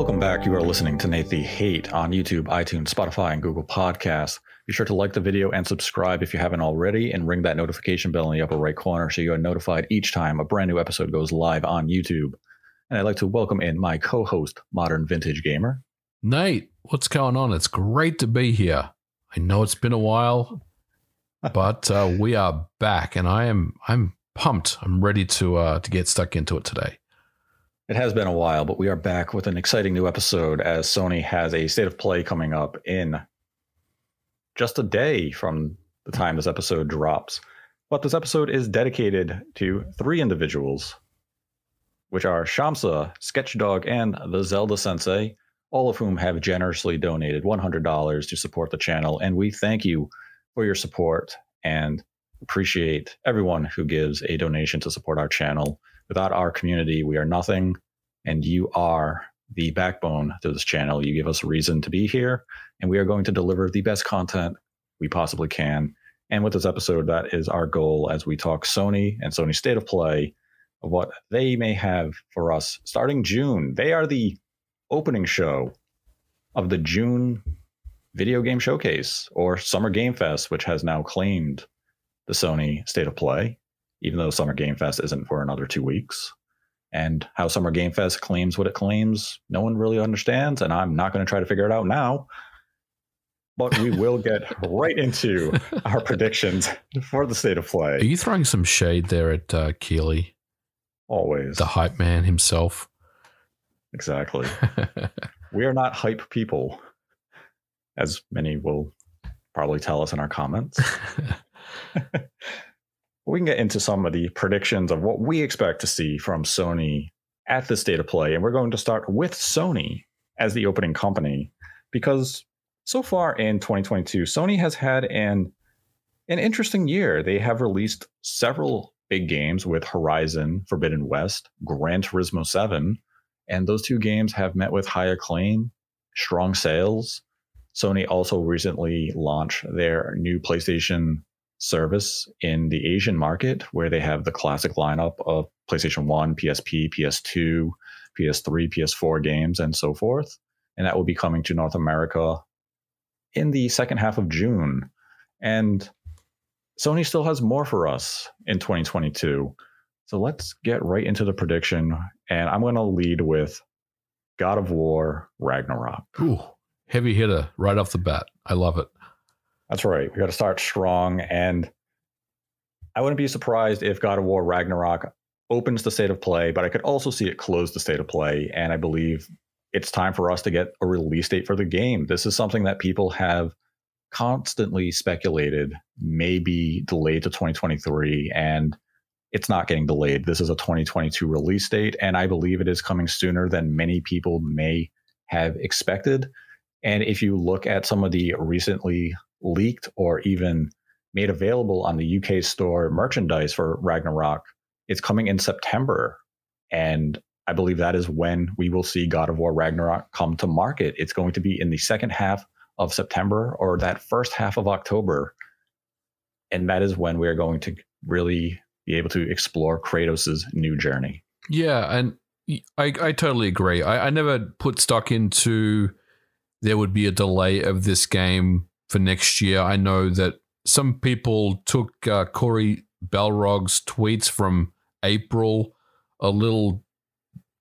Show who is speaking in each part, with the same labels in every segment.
Speaker 1: Welcome back. You are listening to Nate the Hate on YouTube, iTunes, Spotify, and Google Podcasts. Be sure to like the video and subscribe if you haven't already, and ring that notification bell in the upper right corner so you are notified each time a brand new episode goes live on YouTube. And I'd like to welcome in my co host, Modern Vintage Gamer.
Speaker 2: Nate, what's going on? It's great to be here. I know it's been a while, but uh, we are back, and I am I'm pumped. I'm ready to uh, to get stuck into it today.
Speaker 1: It has been a while, but we are back with an exciting new episode as Sony has a state of play coming up in just a day from the time this episode drops. But this episode is dedicated to three individuals, which are Shamsa, Sketchdog, and the Zelda Sensei, all of whom have generously donated $100 to support the channel. And we thank you for your support and appreciate everyone who gives a donation to support our channel. Without our community, we are nothing, and you are the backbone to this channel. You give us a reason to be here, and we are going to deliver the best content we possibly can. And with this episode, that is our goal as we talk Sony and Sony State of Play of what they may have for us starting June. They are the opening show of the June Video Game Showcase or Summer Game Fest, which has now claimed the Sony State of Play even though Summer Game Fest isn't for another two weeks. And how Summer Game Fest claims what it claims, no one really understands. And I'm not going to try to figure it out now. But we will get right into our predictions for the state of play.
Speaker 2: Are you throwing some shade there at uh, Keighley?
Speaker 1: Always.
Speaker 2: The hype man himself.
Speaker 1: Exactly. we are not hype people, as many will probably tell us in our comments we can get into some of the predictions of what we expect to see from Sony at the state of play. And we're going to start with Sony as the opening company because so far in 2022, Sony has had an an interesting year. They have released several big games with Horizon Forbidden West, Gran Turismo 7, and those two games have met with high acclaim, strong sales. Sony also recently launched their new PlayStation service in the Asian market where they have the classic lineup of PlayStation 1, PSP, PS2, PS3, PS4 games, and so forth. And that will be coming to North America in the second half of June. And Sony still has more for us in 2022. So let's get right into the prediction. And I'm going to lead with God of War Ragnarok.
Speaker 2: Ooh, heavy hitter right off the bat. I love it.
Speaker 1: That's right. We got to start strong. And I wouldn't be surprised if God of War Ragnarok opens the state of play, but I could also see it close the state of play. And I believe it's time for us to get a release date for the game. This is something that people have constantly speculated may be delayed to 2023. And it's not getting delayed. This is a 2022 release date. And I believe it is coming sooner than many people may have expected. And if you look at some of the recently leaked or even made available on the UK store merchandise for Ragnarok. It's coming in September. And I believe that is when we will see God of War Ragnarok come to market. It's going to be in the second half of September or that first half of October. And that is when we are going to really be able to explore Kratos' new journey.
Speaker 2: Yeah. And I, I totally agree. I, I never put stock into there would be a delay of this game for next year. I know that some people took uh, Cory Barlog's tweets from April a little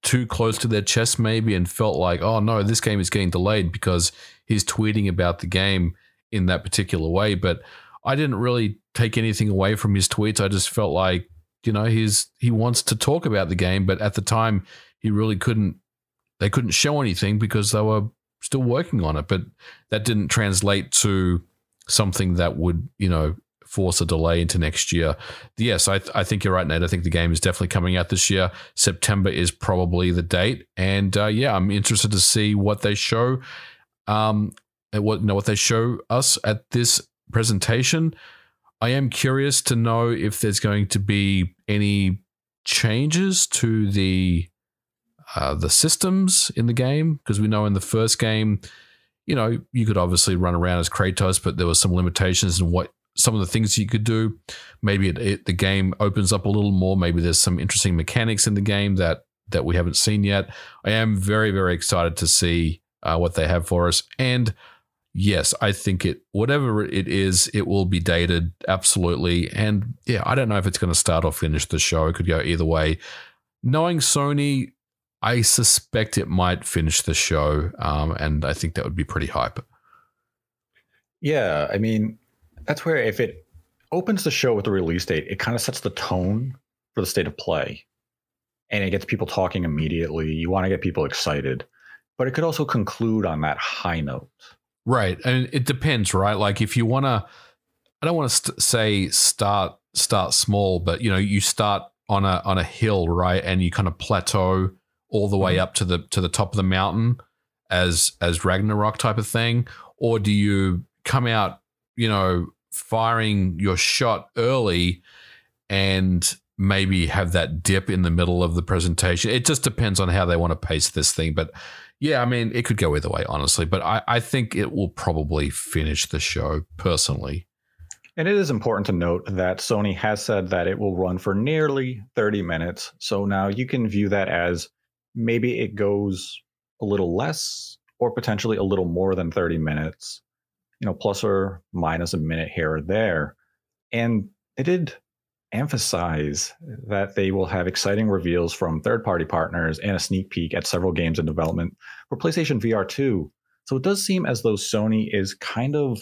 Speaker 2: too close to their chest, maybe, and felt like, oh no, this game is getting delayed because he's tweeting about the game in that particular way. But I didn't really take anything away from his tweets. I just felt like, you know, he's he wants to talk about the game, but at the time he really couldn't. They couldn't show anything because they were still working on it, but that didn't translate to something that would, you know, force a delay into next year. Yes, I, th- I think you're right, Nate. I think the game is definitely coming out this year. September is probably the date, and uh, yeah, I'm interested to see what they show. Um, what you know what they show us at this presentation. I am curious to know if there's going to be any changes to the uh, the systems in the game because we know in the first game, you know, you could obviously run around as Kratos, but there were some limitations in what some of the things you could do. Maybe it, it, the game opens up a little more. Maybe there's some interesting mechanics in the game that that we haven't seen yet. I am very very excited to see uh, what they have for us, and yes, I think it whatever it is, it will be dated absolutely. And yeah, I don't know if it's going to start or finish the show. It could go either way. Knowing Sony, I suspect it might finish the show, um, and I think that would be pretty hype.
Speaker 1: Yeah, I mean, that's where if it opens the show with the release date, it kind of sets the tone for the state of play, and it gets people talking immediately. You want to get people excited, but it could also conclude on that high note.
Speaker 2: Right, and it depends, right? Like if you want to, I don't want to st- say start start small, but you know, you start on a on a hill, right, and you kind of plateau all the way mm-hmm. up to the to the top of the mountain as as Ragnarok type of thing, or do you come out, you know, firing your shot early and maybe have that dip in the middle of the presentation? It just depends on how they want to pace this thing, but. Yeah, I mean, it could go either way, honestly, but I, I think it will probably finish the show personally.
Speaker 1: And it is important to note that Sony has said that it will run for nearly 30 minutes. So now you can view that as maybe it goes a little less or potentially a little more than 30 minutes, you know, plus or minus a minute here or there. And they did emphasize that they will have exciting reveals from third party partners and a sneak peek at several games in development for PlayStation VR 2. So it does seem as though Sony is kind of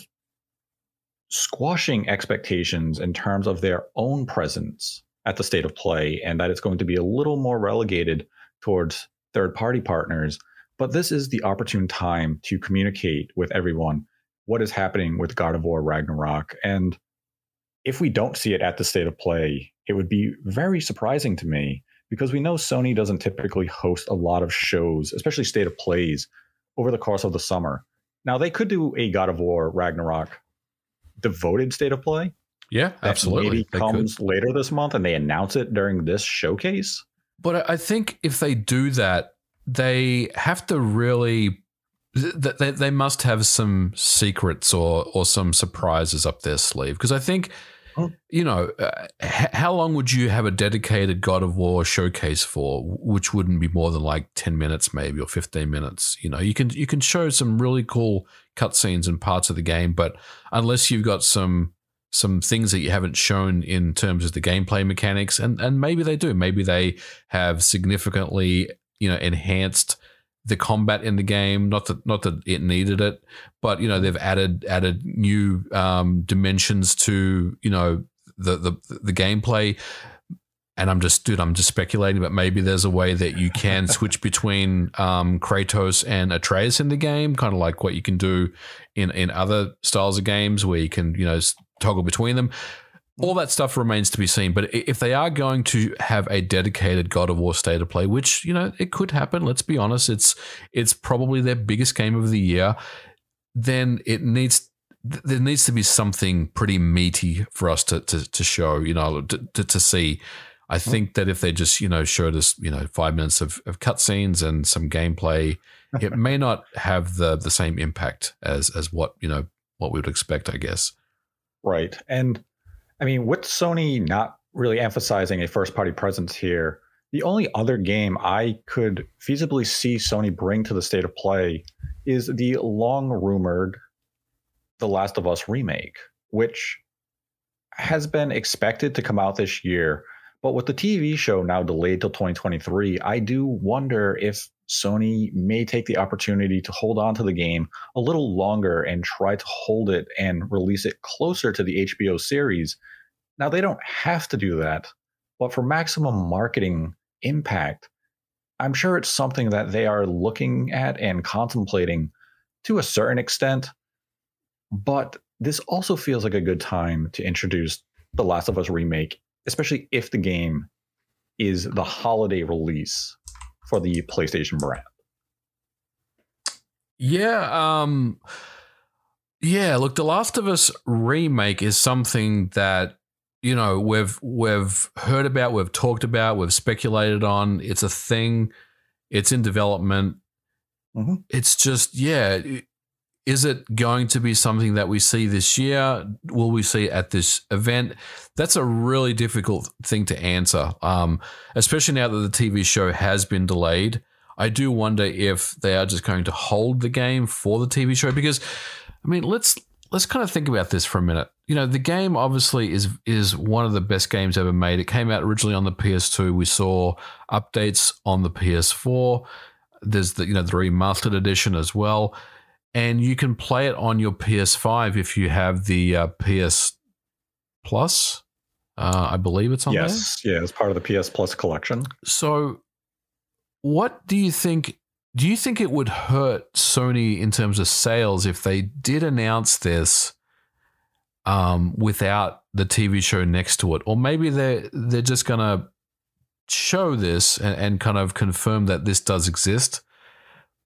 Speaker 1: squashing expectations in terms of their own presence at the state of play and that it's going to be a little more relegated towards third party partners. But this is the opportune time to communicate with everyone what is happening with God of War Ragnarok. And if we don't see it at the state of play, it would be very surprising to me because we know Sony doesn't typically host a lot of shows, especially state of plays, over the course of the summer. Now, they could do a God of War Ragnarok devoted state of play.
Speaker 2: Yeah, absolutely.
Speaker 1: Maybe comes later this month and they announce it during this showcase.
Speaker 2: But I think if they do that, they have to really they, they must have some secrets or or some surprises up their sleeve. Because I think you know uh, h- how long would you have a dedicated God of War showcase for which wouldn't be more than like 10 minutes maybe or 15 minutes you know? You can you can show some really cool cutscenes and parts of the game but unless you've got some some things that you haven't shown in terms of the gameplay mechanics and and maybe they do. Maybe they have significantly you know enhanced the combat in the game. Not that not that it needed it but you know they've added added new um, dimensions to you know the the the gameplay. And I'm just, dude, I'm just speculating, but maybe there's a way that you can switch between um, Kratos and Atreus in the game, kind of like what you can do in in other styles of games, where you can, you know, toggle between them. All mm. that stuff remains to be seen. But if they are going to have a dedicated God of War state of play, which you know it could happen, let's be honest, it's it's probably their biggest game of the year. Then it needs there needs to be something pretty meaty for us to to, to show, you know, to, to, to see. I mm. think that if they just you know showed us you know five minutes of, of cutscenes and some gameplay, it may not have the the same impact as as what you know what we would expect. I guess.
Speaker 1: Right. And I mean, with Sony not really emphasizing a first party presence here, the only other game I could feasibly see Sony bring to the state of play is the long rumored The Last of Us remake, which has been expected to come out this year. But with the TV show now delayed till 2023, I do wonder if Sony may take the opportunity to hold on to the game a little longer and try to hold it and release it closer to the HBO series. Now, they don't have to do that, but for maximum marketing impact, I'm sure it's something that they are looking at and contemplating to a certain extent. But this also feels like a good time to introduce The Last of Us remake, especially if the game is the holiday release for the PlayStation brand.
Speaker 2: Yeah, um yeah, look, The Last of Us remake is something that you know we've we've heard about, we've talked about, we've speculated on. It's a thing. It's in development. Mm-hmm. It's just yeah, is it going to be something that we see this year? Will we see at this event? That's a really difficult thing to answer, um, especially now that the TV show has been delayed. I do wonder if they are just going to hold the game for the TV show because, I mean, let's let's kind of think about this for a minute. You know, the game obviously is is one of the best games ever made. It came out originally on the PS2. We saw updates on the PS4. There's the you know the remastered edition as well and you can play it on your PS5 if you have the uh, PS Plus. Uh, I believe it's on
Speaker 1: yes, there. yeah, it's part of the PS Plus collection.
Speaker 2: So, what do you think? Do you think it would hurt Sony in terms of sales if they did announce this um, without the TV show next to it, or maybe they're they're just gonna show this and, and kind of confirm that this does exist,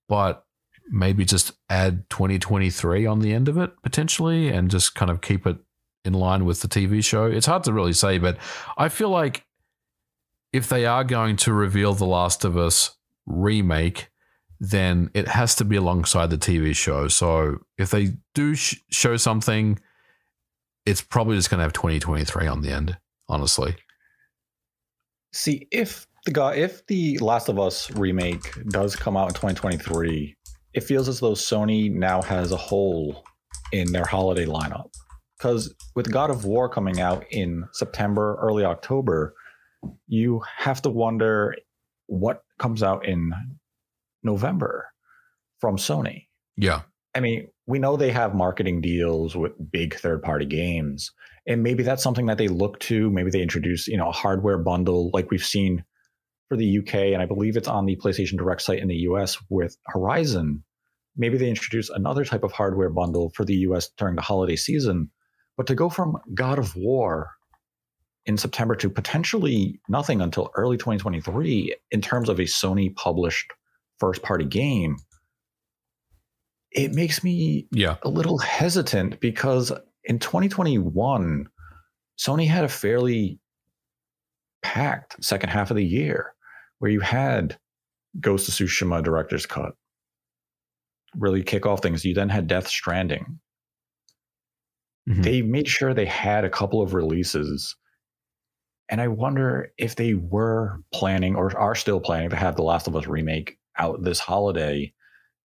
Speaker 2: but maybe just add 2023 on the end of it potentially and just kind of keep it in line with the TV show. It's hard to really say, but I feel like if they are going to reveal The Last of Us remake, then it has to be alongside the TV show. So if they do sh- show something, it's probably just going to have 2023 on the end, honestly.
Speaker 1: See, if the guy, if the Last of Us remake does come out in 2023, it feels as though Sony now has a hole in their holiday lineup. Because with God of War coming out in September, early October, you have to wonder what comes out in November from Sony.
Speaker 2: Yeah.
Speaker 1: I mean, we know they have marketing deals with big third party games. And maybe that's something that they look to. Maybe they introduce, you know, a hardware bundle like we've seen for the UK, and I believe it's on the PlayStation Direct site in the US with Horizon. Maybe they introduce another type of hardware bundle for the US during the holiday season. But to go from God of War in September to potentially nothing until early 2023 in terms of a Sony published first party game, it makes me
Speaker 2: yeah.
Speaker 1: a little hesitant because in 2021, Sony had a fairly packed second half of the year where you had Ghost of Tsushima director's cut really kick off things. You then had Death Stranding. Mm-hmm. They made sure they had a couple of releases. And I wonder if they were planning or are still planning to have The Last of Us remake out this holiday.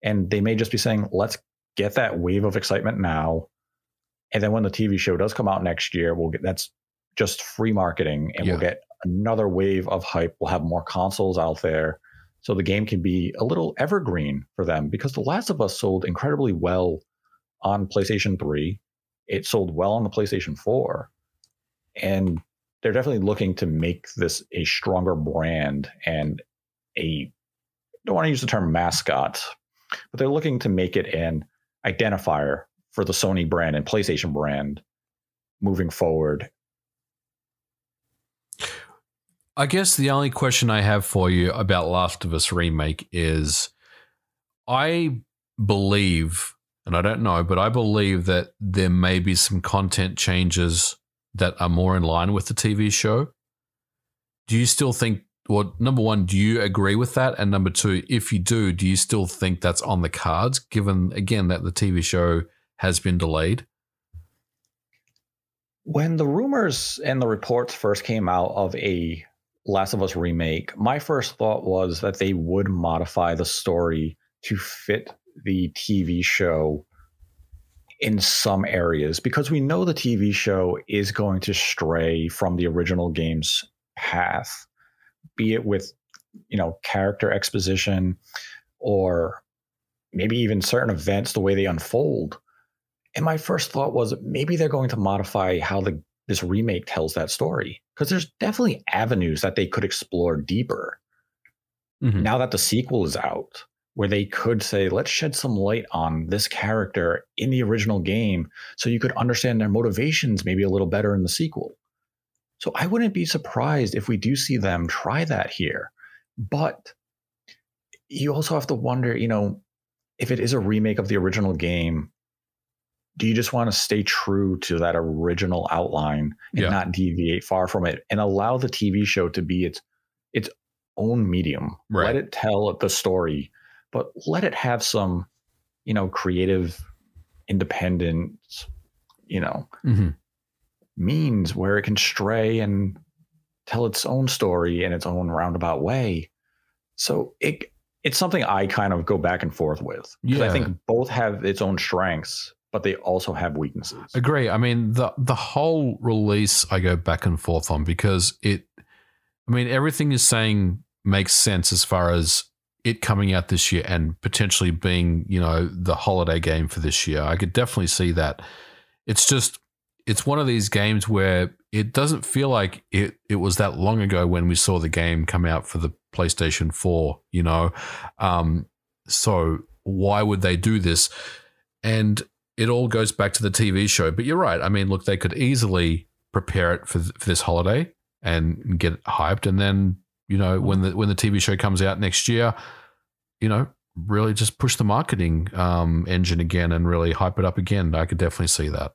Speaker 1: And they may just be saying, let's get that wave of excitement now. And then when the TV show does come out next year, we'll get that's just free marketing and yeah. we'll get another wave of hype. We'll have more consoles out there. So the game can be a little evergreen for them because The Last of Us sold incredibly well on PlayStation 3. It sold well on the PlayStation 4. And they're definitely looking to make this a stronger brand and a don't want to use the term mascot, but they're looking to make it an identifier for the Sony brand and PlayStation brand moving forward
Speaker 2: I guess the only question I have for you about Last of Us remake is I believe, and I don't know, but I believe that there may be some content changes that are more in line with the TV show. Do you still think, well, number one, do you agree with that? And number two, if you do, do you still think that's on the cards, given, again, that the TV show has been delayed?
Speaker 1: When the rumors and the reports first came out of a Last of Us remake, my first thought was that they would modify the story to fit the TV show in some areas because we know the TV show is going to stray from the original game's path, be it with, you know, character exposition or maybe even certain events, the way they unfold. And my first thought was maybe they're going to modify how the this remake tells that story because there's definitely avenues that they could explore deeper mm-hmm. now that the sequel is out where they could say let's shed some light on this character in the original game so you could understand their motivations maybe a little better in the sequel so i wouldn't be surprised if we do see them try that here but you also have to wonder you know if it is a remake of the original game do you just want to stay true to that original outline and yeah. not deviate far from it and allow the TV show to be its its own medium? Right. Let it tell the story, but let it have some, you know, creative independent, you know,
Speaker 2: hmm
Speaker 1: means where it can stray and tell its own story in its own roundabout way. So it it's something I kind of go back and forth with because I think both have its own strengths, but they also have weaknesses.
Speaker 2: Agree. I mean, the the whole release I go back and forth on because it. I mean, everything you're saying makes sense as far as it coming out this year and potentially being, you know, the holiday game for this year. I could definitely see that. It's just, it's one of these games where it doesn't feel like it. It was that long ago when we saw the game come out for the PlayStation Four. You know, um, so why would they do this? And it all goes back to the TV show. But you're right. I mean, look, they could easily prepare it for, for this holiday and get hyped, and then you know when the when the TV show comes out next year, you know, really just push the marketing um, engine again and really hype it up again. I could definitely see that.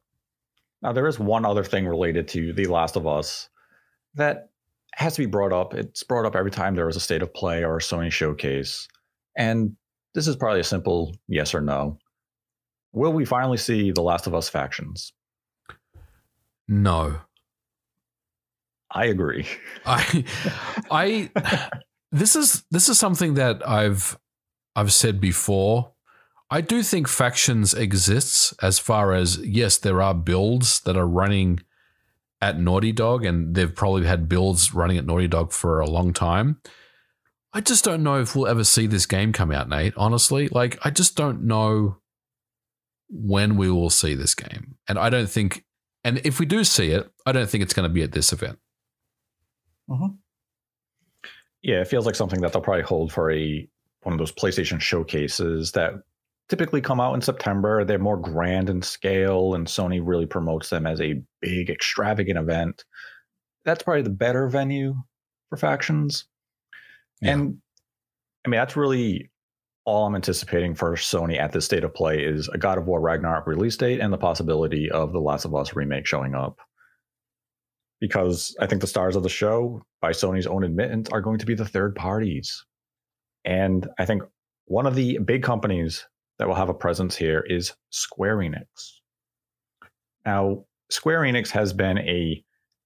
Speaker 1: Now, there is one other thing related to The Last of Us that has to be brought up. It's brought up every time there is a state of play or a Sony showcase. And this is probably a simple yes or no. Will we finally see The Last of Us factions?
Speaker 2: No,
Speaker 1: I agree.
Speaker 2: I, I, this is this is something that I've I've said before. I do think factions exists as far as yes, there are builds that are running at Naughty Dog, and they've probably had builds running at Naughty Dog for a long time. I just don't know if we'll ever see this game come out, Nate. Honestly, like I just don't know when we will see this game, and I don't think. And if we do see it, I don't think it's going to be at this event. Mm-hmm.
Speaker 1: Yeah, it feels like something that they'll probably hold for a one of those PlayStation showcases that typically come out in September. They're more grand in scale, and Sony really promotes them as a big, extravagant event. That's probably the better venue for factions.
Speaker 2: Yeah.
Speaker 1: And I mean, that's really all I'm anticipating for Sony at this state of play is a God of War Ragnarok release date and the possibility of the Last of Us remake showing up. Because I think the stars of the show, by Sony's own admittance, are going to be the third parties. And I think one of the big companies that will have a presence here is Square Enix. Now, Square Enix has been a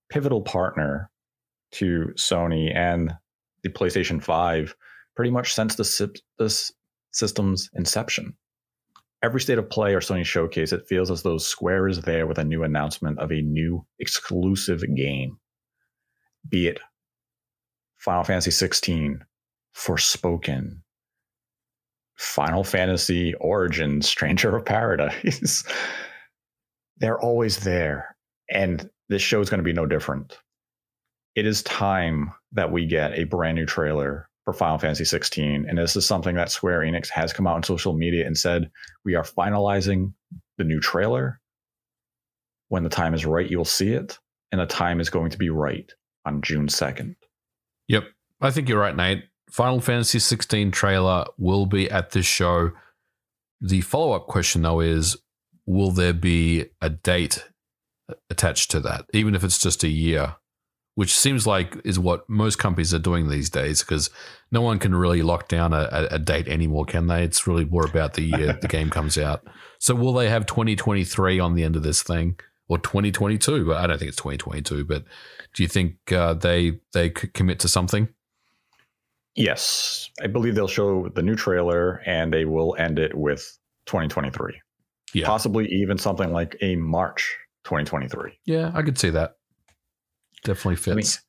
Speaker 1: pivotal partner to Sony and the PlayStation 5 pretty much since the, this system's inception. Every state of play or Sony showcase, it feels as though Square is there with a new announcement of a new exclusive game, be it Final Fantasy 16, Forspoken, Final Fantasy Origins, Stranger of Paradise. They're always there. And this show is going to be no different. It is time that we get a brand new trailer for Final Fantasy 16. And this is something that Square Enix has come out on social media and said, we are finalizing the new trailer. When the time is right, you'll see it. And the time is going to be right on June 2nd.
Speaker 2: Yep. I think you're right, Nate. Final Fantasy 16 trailer will be at this show. The follow up question, though, is will there be a date attached to that, even if it's just a year? Which seems like is what most companies are doing these days because no one can really lock down a, a, date anymore, can they? It's really more about the year the game comes out. So will they have 2023 on the end of this thing or 2022? But I don't think it's 2022. But do you think uh, they they could commit to something?
Speaker 1: Yes, I believe they'll show the new trailer and they will end it with 2023.
Speaker 2: Yeah.
Speaker 1: Possibly even something like a March 2023.
Speaker 2: Yeah, I could see that. Definitely
Speaker 1: I mean,
Speaker 2: fits.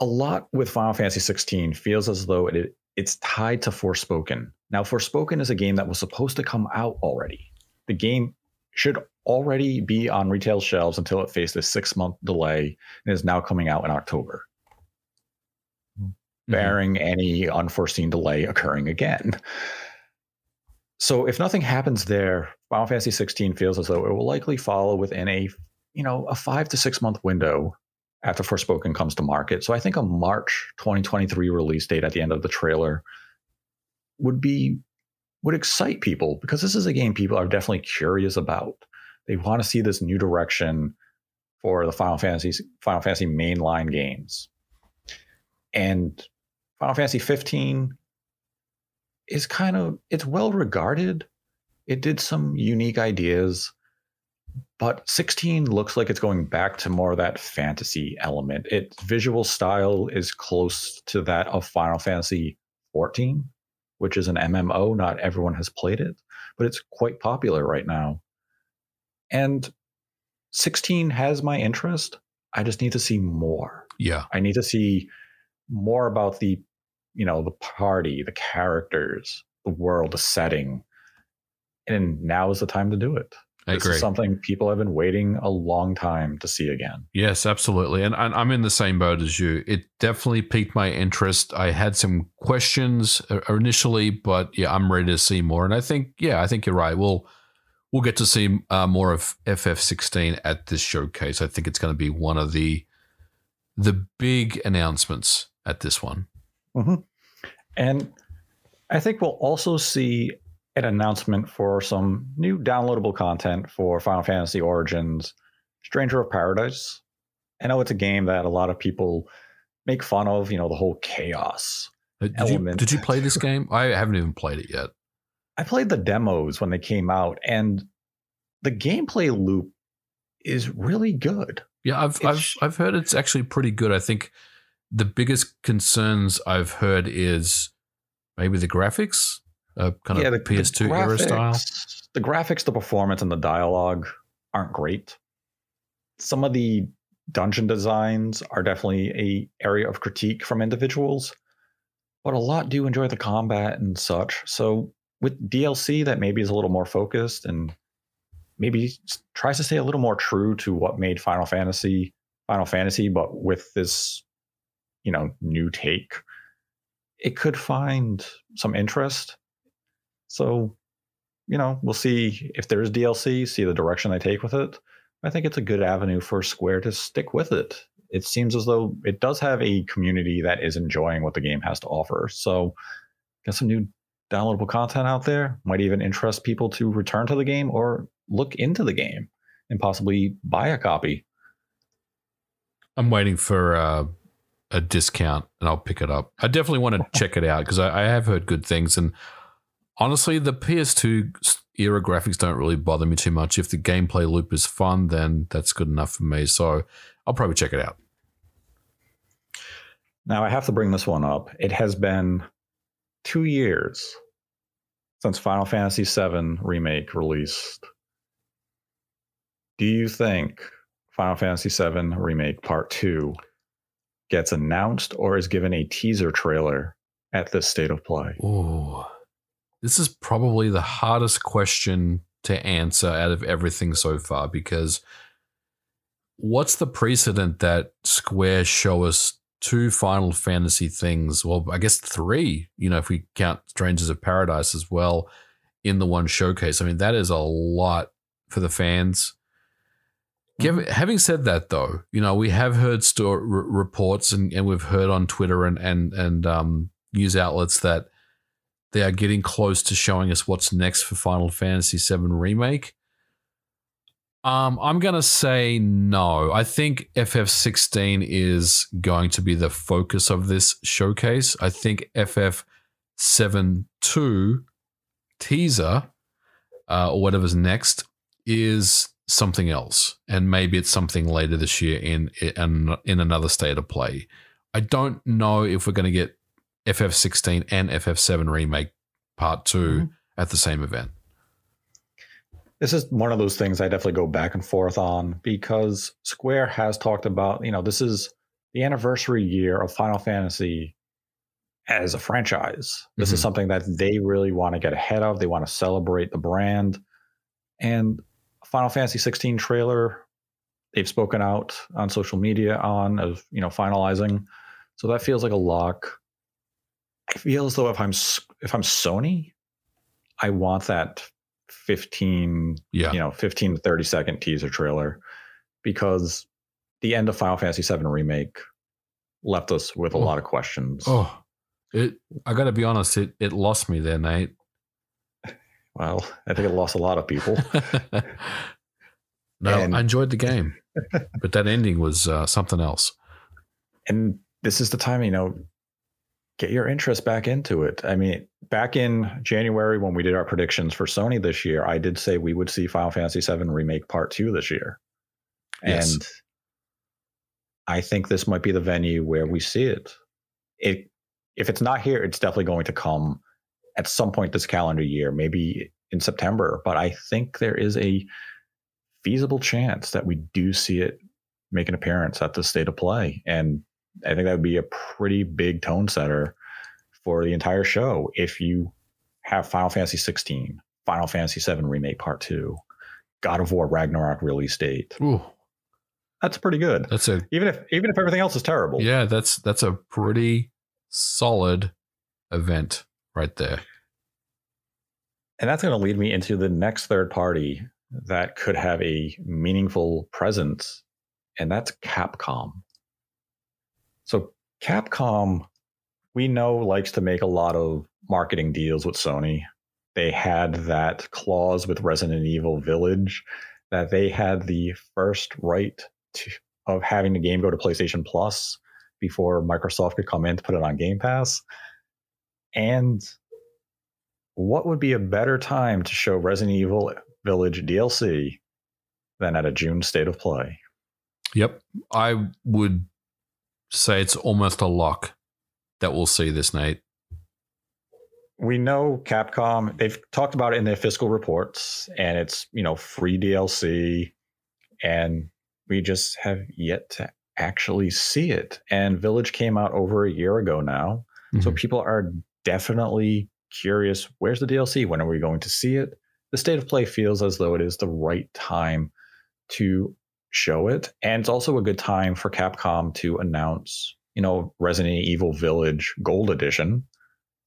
Speaker 1: a lot with Final Fantasy 16 feels as though it it's tied to Forspoken. Now, Forspoken is a game that was supposed to come out already. The game should already be on retail shelves until it faced a six month delay and is now coming out in October,
Speaker 2: Mhm.
Speaker 1: bearing any unforeseen delay occurring again. So, if nothing happens there, Final Fantasy 16 feels as though it will likely follow within a you know a five to six month window after Forspoken comes to market. So I think a March 2023 release date at the end of the trailer would be would excite people because this is a game people are definitely curious about. They want to see this new direction for the Final Fantasy Final Fantasy mainline games. And Final Fantasy 15 is kind of it's well regarded, it did some unique ideas, but 16 looks like it's going back to more of that fantasy element. Its visual style is close to that of Final Fantasy 14, which is an MMO. Not everyone has played it, but it's quite popular right now. And 16 has my interest. I just need to see more.
Speaker 2: Yeah.
Speaker 1: I need to see more about the, you know, the party, the characters, the world, the setting. And now is the time to do it.
Speaker 2: I
Speaker 1: this
Speaker 2: agree.
Speaker 1: is something people have been waiting a long time to see again.
Speaker 2: Yes, absolutely. And, and I'm in the same boat as you. It definitely piqued my interest. I had some questions uh, initially, but yeah, I'm ready to see more. And I think, yeah, I think you're right. We'll we'll get to see uh, more of FF16 at this showcase. I think it's going to be one of the the big announcements at this one.
Speaker 1: Mm-hmm. And I think we'll also see an announcement for some new downloadable content for Final Fantasy Origins Stranger of Paradise. I know it's a game that a lot of people make fun of, you know, the whole chaos.
Speaker 2: Uh, did you,
Speaker 1: Element.
Speaker 2: did you play this game? I haven't even played it yet.
Speaker 1: I played the demos when they came out, and the gameplay loop is really good.
Speaker 2: Yeah, I've I've I've heard it's actually pretty good. I think the biggest concerns I've heard is maybe the graphics, uh, kind of PS2 era style.
Speaker 1: The graphics, the performance, and the dialogue aren't great. Some of the dungeon designs are definitely a area of critique from individuals, but a lot do enjoy the combat and such. So with DLC that maybe is a little more focused and maybe tries to stay a little more true to what made Final Fantasy Final Fantasy, but with this, you know, new take, it could find some interest. So, you know, we'll see if there is DLC, see the direction they take with it. I think it's a good avenue for Square to stick with it. It seems as though it does have a community that is enjoying what the game has to offer. So, get some new downloadable content out there. Might even interest people to return to the game or look into the game and possibly buy a copy.
Speaker 2: I'm waiting for uh, a discount and I'll pick it up. I definitely want to check it out because I, I have heard good things. And honestly, the PS2 era graphics don't really bother me too much. If the gameplay loop is fun, then that's good enough for me. So I'll probably check it out.
Speaker 1: Now, I have to bring this one up. It has been two years since Final Fantasy VII Remake released. Do you think Final Fantasy VII Remake Part 2 gets announced or is given a teaser trailer at this state of play?
Speaker 2: Ooh. This is probably the hardest question to answer out of everything so far because what's the precedent that Square show us two Final Fantasy things? Well, I guess three, you know, if we count Strangers of Paradise as well in the one showcase. I mean, that is a lot for the fans. Giv having said that, though, you know we have heard store, r- reports and, and we've heard on Twitter and and and um, news outlets that they are getting close to showing us what's next for Final Fantasy VII Remake. Um, I'm gonna say no. I think FF16 is going to be the focus of this showcase. I think FF72 teaser uh, or whatever's next is something else, and maybe it's something later this year in in in another state of play. I don't know if we're going to get FF16 and FF7 remake part 2
Speaker 1: Mhm.
Speaker 2: at the same event.
Speaker 1: This is one of those things I definitely go back and forth on because Square has talked about, you know, this is the anniversary year of Final Fantasy as a franchise. This is
Speaker 2: Mhm.
Speaker 1: something that they really want to get ahead of. They want to celebrate the brand. And Final Fantasy 16 trailer, they've spoken out on social media on of, you know, finalizing. So that feels like a lock. I feel as though if I'm if I'm Sony, I want that 15
Speaker 2: Yeah.
Speaker 1: you know 15 to 30 second teaser trailer because the end of final fantasy 7 remake left us with a
Speaker 2: Oh.
Speaker 1: lot of questions
Speaker 2: Oh, it. I got to be honest. It it lost me there, Nate.
Speaker 1: well i think it lost a lot of people
Speaker 2: no,
Speaker 1: And-
Speaker 2: I enjoyed the game, but that ending was uh, something else.
Speaker 1: and this is the time you know get your interest back into it. I mean, back in January when we did our predictions for Sony this year, I did say we would see Final Fantasy VII Remake Part 2 this year.
Speaker 2: Yes.
Speaker 1: And I think this might be the venue where we see it. It if it's not here, it's definitely going to come at some point this calendar year, maybe in September, but I think there is a feasible chance that we do see it make an appearance at the state of play. And I think that would be a pretty big tone setter for the entire show if you have Final Fantasy 16, Final Fantasy 7 Remake Part 2, God of War Ragnarok release date.
Speaker 2: Ooh,
Speaker 1: That's pretty good.
Speaker 2: that's a
Speaker 1: Even if even if everything else is terrible.
Speaker 2: yeah, that's that's a pretty solid event right there.
Speaker 1: And that's going to lead me into the next third party that could have a meaningful presence, and that's Capcom. So, Capcom, we know, likes to make a lot of marketing deals with Sony. They had that clause with Resident Evil Village that they had the first right to, of having the game go to PlayStation Plus before Microsoft could come in to put it on Game Pass. And what would be a better time to show Resident Evil Village DLC than at a June state of play?
Speaker 2: Yep, I would say it's almost a lock that we'll see this, Nate.
Speaker 1: We know Capcom, they've talked about it in their fiscal reports, and it's, you know, free DLC, and we just have yet to actually see it. And Village came out over a year ago now. So
Speaker 2: Mhm.
Speaker 1: people are definitely curious where's the DLC? When are we going to see it? The state of play feels as though it is the right time to show it. And it's also a good time for Capcom to announce, you know, Resident Evil Village Gold Edition,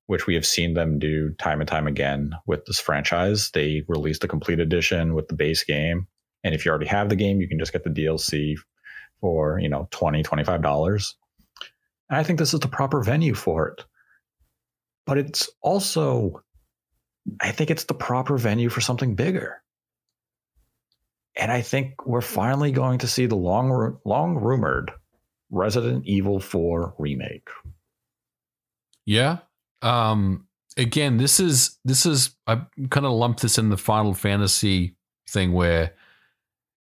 Speaker 1: which we have seen them do time and time again with this franchise. They released the complete edition with the base game. And if you already have the game, you can just get the DLC for, you know, 20 $25. And I think this is the proper venue for it. But it's also, I think it's the proper venue for something bigger. And I think we're finally going to see the long, long rumored Resident Evil 4 remake.
Speaker 2: Yeah. Um again, this is this is I kind of lump this in the Final Fantasy thing where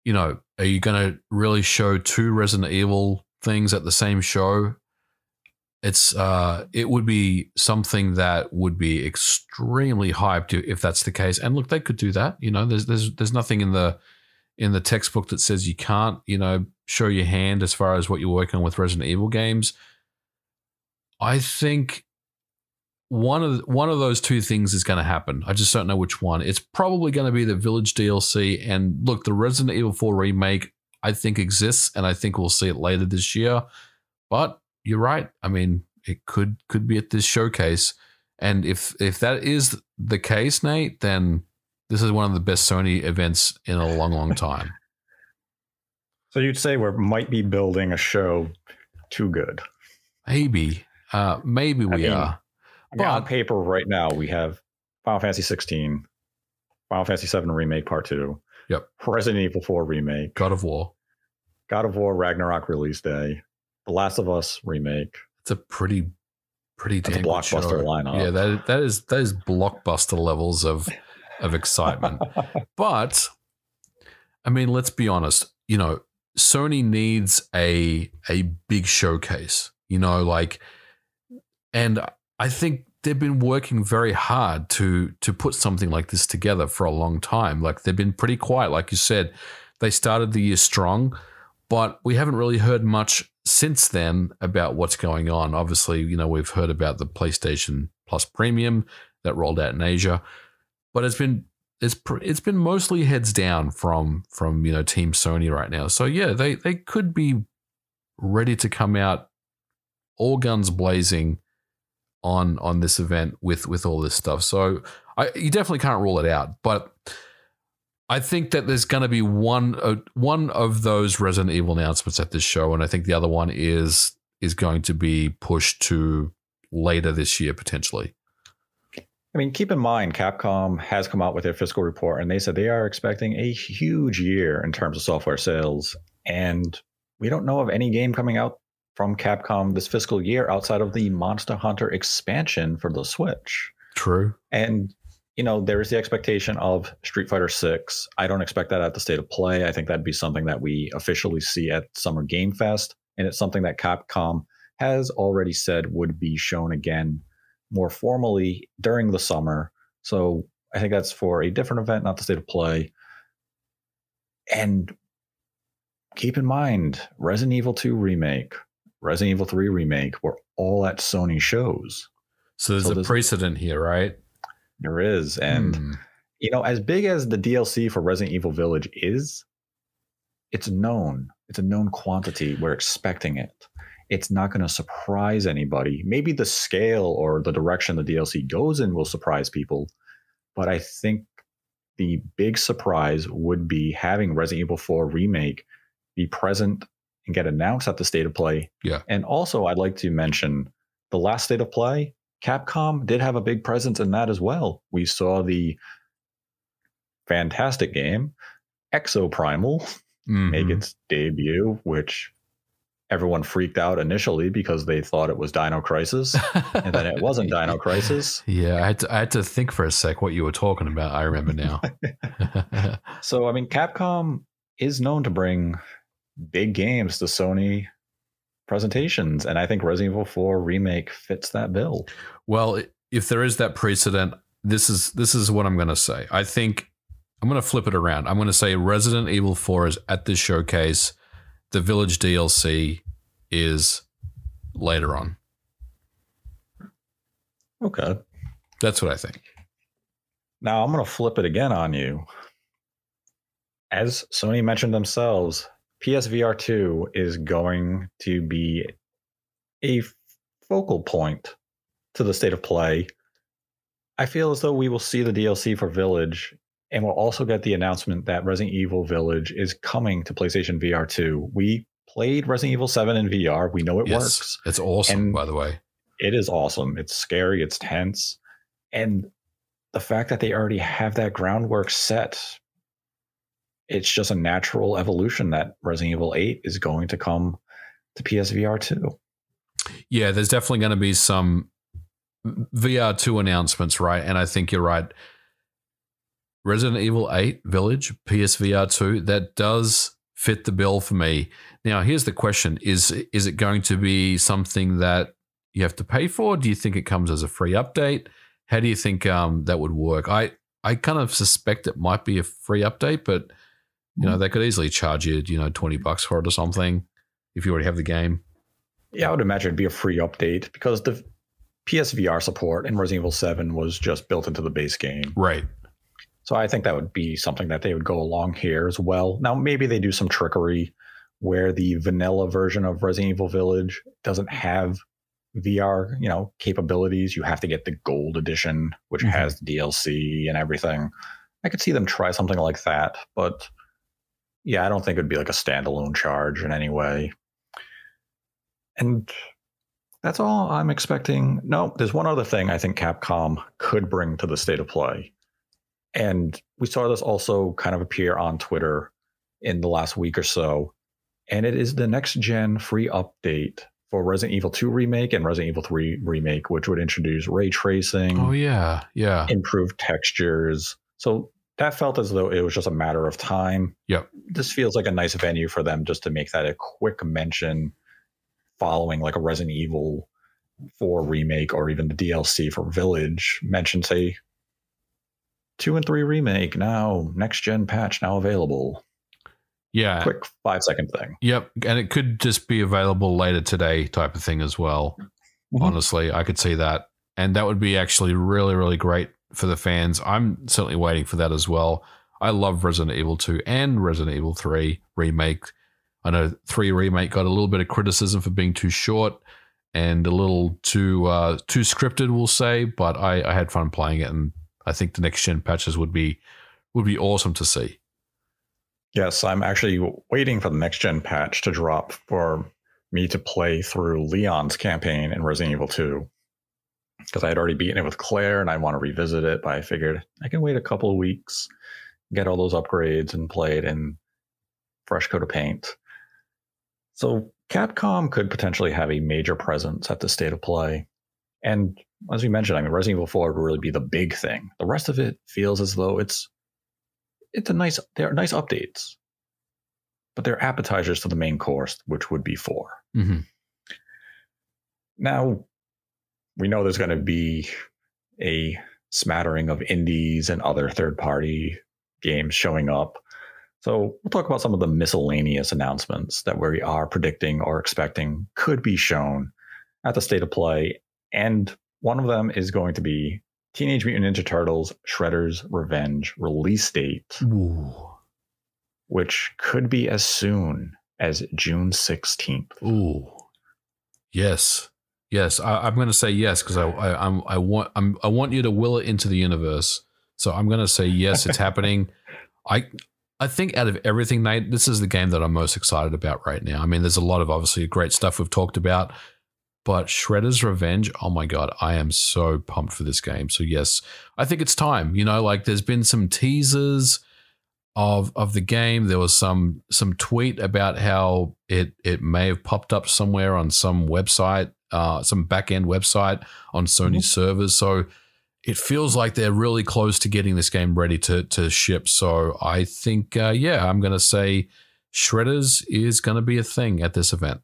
Speaker 2: you know, are you going to really show two Resident Evil things at the same show? It's uh it would be something that would be extremely hyped if that's the case. And look, they could do that, you know. There's there's there's nothing in the in the textbook that says you can't, you know, show your hand as far as what you're working on with Resident Evil games. I think one of one of those two things is going to happen. I just don't know which one. It's probably going to be the Village DLC. And look, the Resident Evil 4 remake, I think exists, and I think we'll see it later this year. But you're right. I mean, it could could be at this showcase. And if if that is the case, Nate, then this is one of the best Sony events in a long, long time.
Speaker 1: So you'd say we might be building a show too good.
Speaker 2: Maybe, uh, maybe we
Speaker 1: mean,
Speaker 2: are.
Speaker 1: I mean, on paper, right now, we have Final Fantasy 16, Final Fantasy 7 Remake Part 2,
Speaker 2: Yep.
Speaker 1: Resident Evil 4 Remake,
Speaker 2: God of War.
Speaker 1: God of War Ragnarok release day, The Last of Us Remake.
Speaker 2: It's a pretty, pretty damn
Speaker 1: blockbuster
Speaker 2: show.
Speaker 1: lineup.
Speaker 2: Yeah, that that is that is blockbuster levels of of excitement. but I mean, let's be honest. You know, Sony needs a a big showcase. You know, like, and I think they've been working very hard to to put something like this together for a long time. Like they've been pretty quiet, like you said. They started the year strong, but we haven't really heard much since then about what's going on. Obviously, you know, we've heard about the PlayStation Plus Premium that rolled out in Asia, but it's been it's it's been mostly heads down from from you know Team Sony right now. So yeah, they they could be ready to come out all guns blazing on on this event with with all this stuff. So I you definitely can't rule it out, but I think that there's going to be one uh, one of those Resident Evil announcements at this show, and I think the other one is is going to be pushed to later this year potentially.
Speaker 1: I mean, keep in mind, Capcom has come out with their fiscal report and they said they are expecting a huge year in terms of software sales. And we don't know of any game coming out from Capcom this fiscal year outside of the Monster Hunter expansion for the Switch.
Speaker 2: True.
Speaker 1: And you know, there is the expectation of Street Fighter 6. I don't expect that at the state of play. I think that'd be something that we officially see at Summer Game Fest. And it's something that Capcom has already said would be shown again more formally during the summer. So I think that's for a different event, not the state of play. And keep in mind, Resident Evil 2 remake, Resident Evil 3 remake were all at Sony shows.
Speaker 2: So there's so a there's, precedent here, right?
Speaker 1: There is. And, hmm. you know, as big as the DLC for Resident Evil Village is, it's known. It's a known quantity. We're expecting it. It's not going to surprise anybody. Maybe the scale or the direction the DLC goes in will surprise people. But I think the big surprise would be having Resident Evil 4 Remake be present and get announced at the state of play.
Speaker 2: Yeah.
Speaker 1: And also, I'd like to mention the last state of play Capcom did have a big presence in that as well. We saw the fantastic game Exoprimal mm-hmm. make its debut, which everyone freaked out initially because they thought it was Dino Crisis, and then it wasn't Dino Crisis.
Speaker 2: Yeah, I had, to, I had to think for a sec what you were talking about. I remember now.
Speaker 1: so, I mean, Capcom is known to bring big games to Sony presentations, and I think Resident Evil 4 remake fits that bill.
Speaker 2: Well, if there is that precedent, this is this is what I'm going to say. I think I'm going to flip it around. I'm going to say Resident Evil 4 is at this showcase. The Village DLC is later on.
Speaker 1: Okay.
Speaker 2: That's what I think.
Speaker 1: Now I'm going to flip it again on you. As Sony mentioned themselves, PSVR 2 is going to be a focal point to the state of play. I feel as though we will see the DLC for Village and we'll also get the announcement that Resident Evil Village is coming to PlayStation VR 2. We played Resident Evil 7 in VR. We know it yes, works.
Speaker 2: It's awesome, and by the way.
Speaker 1: It is awesome. It's scary, it's tense. And the fact that they already have that groundwork set it's just a natural evolution that Resident Evil 8 is going to come to PSVR 2.
Speaker 2: Yeah, there's definitely going to be some VR 2 announcements, right? And I think you're right. Resident Evil 8 Village, PSVR 2, that does fit the bill for me. Now, here's the question is is it going to be something that you have to pay for? Do you think it comes as a free update? How do you think um, that would work? I, I kind of suspect it might be a free update, but you know, they could easily charge you, you know, 20 bucks for it or something if you already have the game.
Speaker 1: Yeah, I would imagine it'd be a free update because the PSVR support in Resident Evil 7 was just built into the base game.
Speaker 2: Right.
Speaker 1: So I think that would be something that they would go along here as well. Now, maybe they do some trickery where the vanilla version of Resident Evil Village doesn't have VR, you know, capabilities. You have to get the gold edition, which mm-hmm. has the DLC and everything. I could see them try something like that, but yeah, I don't think it would be like a standalone charge in any way. And that's all I'm expecting. No, there's one other thing I think Capcom could bring to the state of play. And we saw this also kind of appear on Twitter in the last week or so. And it is the next gen free update for Resident Evil 2 remake and Resident Evil 3 remake, which would introduce ray tracing.
Speaker 2: Oh yeah, yeah.
Speaker 1: Improved textures. So that felt as though it was just a matter of time.
Speaker 2: Yep.
Speaker 1: This feels like a nice venue for them just to make that a quick mention following like a Resident Evil 4 remake or even the DLC for Village. Mention, say, 2 and 3 remake now, next gen patch now available.
Speaker 2: Yeah.
Speaker 1: Quick five second thing.
Speaker 2: Yep. And it could just be available later today type of thing as well. Mm-hmm. Honestly, I could see that. And that would be actually really, really great for the fans. I'm certainly waiting for that as well. I love Resident Evil 2 and Resident Evil 3 remake. I know 3 remake got a little bit of criticism for being too short and a little too uh, too scripted, we'll say, but I, I had fun playing it and I think the next gen patches would be would be awesome to see.
Speaker 1: Yes, I'm actually waiting for the next gen patch to drop for me to play through Leon's campaign in Resident Evil 2 because I had already beaten it with Claire and I want to revisit it, but I figured I can wait a couple of weeks, get all those upgrades, and play it in fresh coat of paint. So Capcom could potentially have a major presence at the state of play. And as we mentioned, I mean, Resident Evil 4 would really be the big thing. The rest of it feels as though it's it's a nice they're nice updates, but they're appetizers to the main course, which would be 4
Speaker 2: hmm
Speaker 1: Now, we know there's going to be a smattering of indies and other third party games showing up. So we'll talk about some of the miscellaneous announcements that we are predicting or expecting could be shown at the state of play. And one of them is going to be Teenage Mutant Ninja Turtles Shredder's Revenge release date,
Speaker 2: Ooh.
Speaker 1: which could be as soon as June 16th.
Speaker 2: Ooh. Yes. Yes. I, I'm going to say yes because I, I I'm I want I'm I want you to will it into the universe. So I'm going to say yes. It's happening. I I think out of everything, Nate, this is the game that I'm most excited about right now. I mean, there's a lot of obviously great stuff we've talked about, but Shredder's Revenge. Oh my god, I am so pumped for this game. So yes, I think it's time. You know, like there's been some teasers of of the game. There was some some tweet about how it it may have popped up somewhere on some website, uh, some back end website on Sony
Speaker 1: Mhm.
Speaker 2: servers. So it feels like they're really close to getting this game ready to to ship. So I think, uh, yeah, I'm going to say Shredders is going to be a thing at this event.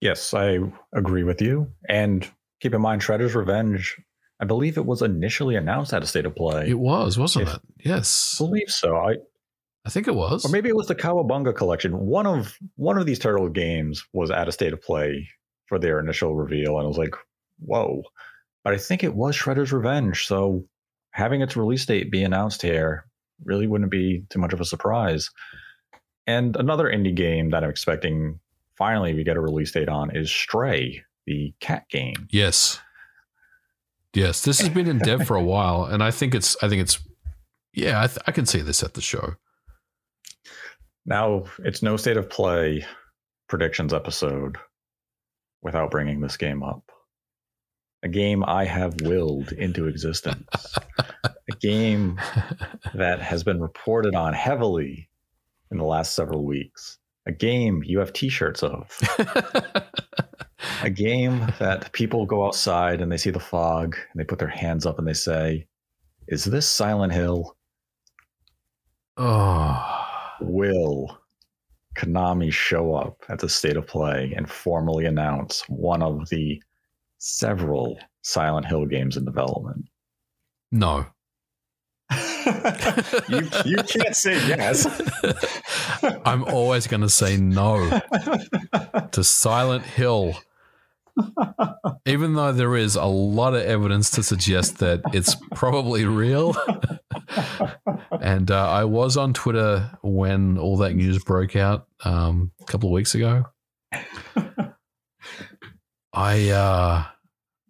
Speaker 1: Yes, I agree with you. And keep in mind, Shredder's Revenge, I believe it was initially announced at a state of play.
Speaker 2: It was, wasn't
Speaker 1: If-
Speaker 2: it? Yes,
Speaker 1: I believe so. I,
Speaker 2: I think it was.
Speaker 1: or maybe it was the Cowabunga collection. One of one of these turtle games was at a state of play for their initial reveal, and I was like, "Whoa!" But I think it was Shredder's Revenge. So having its release date be announced here really wouldn't be too much of a surprise. And another indie game that I'm expecting finally we get a release date on is Stray, the cat game.
Speaker 2: Yes. Yes, this has been in dev for a while, and I think it's. I think it's. Yeah, I, th- I can see this at the show.
Speaker 1: Now it's no state of play predictions episode without bringing this game up. A game I have willed into existence. a game that has been reported on heavily in the last several weeks. A game you have t-shirts of. A game that people go outside and they see the fog and they put their hands up and they say, "Is this Silent Hill?"
Speaker 2: oh,
Speaker 1: will Konami show up at the state of play and formally announce one of the several Silent Hill games in development?
Speaker 2: no.
Speaker 1: You, you can't say yes.
Speaker 2: I'm always going to say no to Silent Hill, even though there is a lot of evidence to suggest that it's probably real. and uh, I was on Twitter when all that news broke out um, a couple of weeks ago. I uh,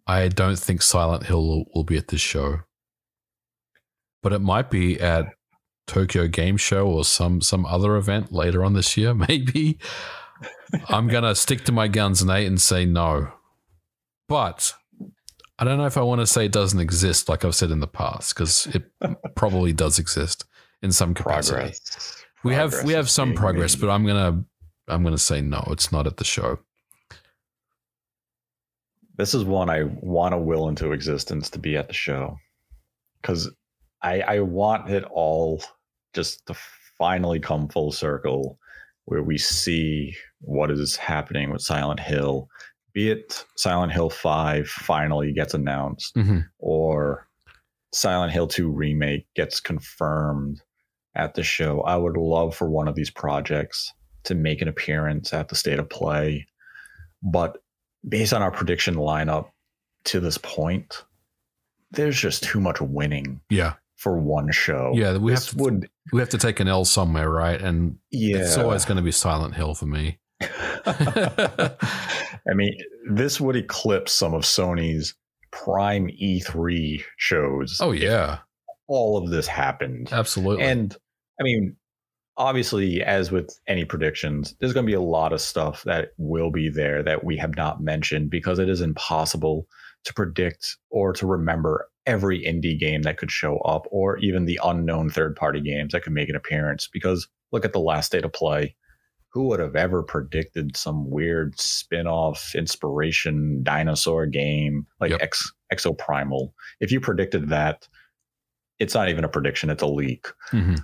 Speaker 2: I don't think Silent Hill will, will be at this show, but it might be at Tokyo Game Show or some some other event later on this year. Maybe I'm gonna stick to my guns, Nate, and say no. But I don't know if I want to say it doesn't exist, like I've said in the past, because it probably does exist in some capacity.
Speaker 1: progress.
Speaker 2: We have we have some progress,
Speaker 1: made.
Speaker 2: but I'm gonna I'm gonna say no. It's not at the show.
Speaker 1: this is one I want to will into existence to be at the show because I, I want it all just to finally come full circle where we see what is happening with Silent Hill, be it Silent Hill 5 finally gets announced
Speaker 2: Mhm.
Speaker 1: or Silent Hill 2 remake gets confirmed at the show. I would love for one of these projects to make an appearance at the state of play. But based on our prediction lineup to this point, there's just too much winning
Speaker 2: Yeah,
Speaker 1: for one show.
Speaker 2: yeah. We
Speaker 1: this
Speaker 2: have to,
Speaker 1: would
Speaker 2: we have to take an L somewhere, right? And
Speaker 1: yeah.
Speaker 2: it's always going to be Silent Hill for me.
Speaker 1: I mean, this would eclipse some of Sony's prime E3 shows.
Speaker 2: Oh yeah,
Speaker 1: all of this happened.
Speaker 2: absolutely.
Speaker 1: And I mean, obviously, as with any predictions, there's going to be a lot of stuff that will be there that we have not mentioned because it is impossible to predict or to remember every indie game that could show up or even the unknown third party games that could make an appearance. Because look at the last day to play. who would have ever predicted some weird spin-off inspiration dinosaur game like
Speaker 2: Yep.
Speaker 1: X Exoprimal? If you predicted that, it's not even a prediction, it's a leak.
Speaker 2: Mhm.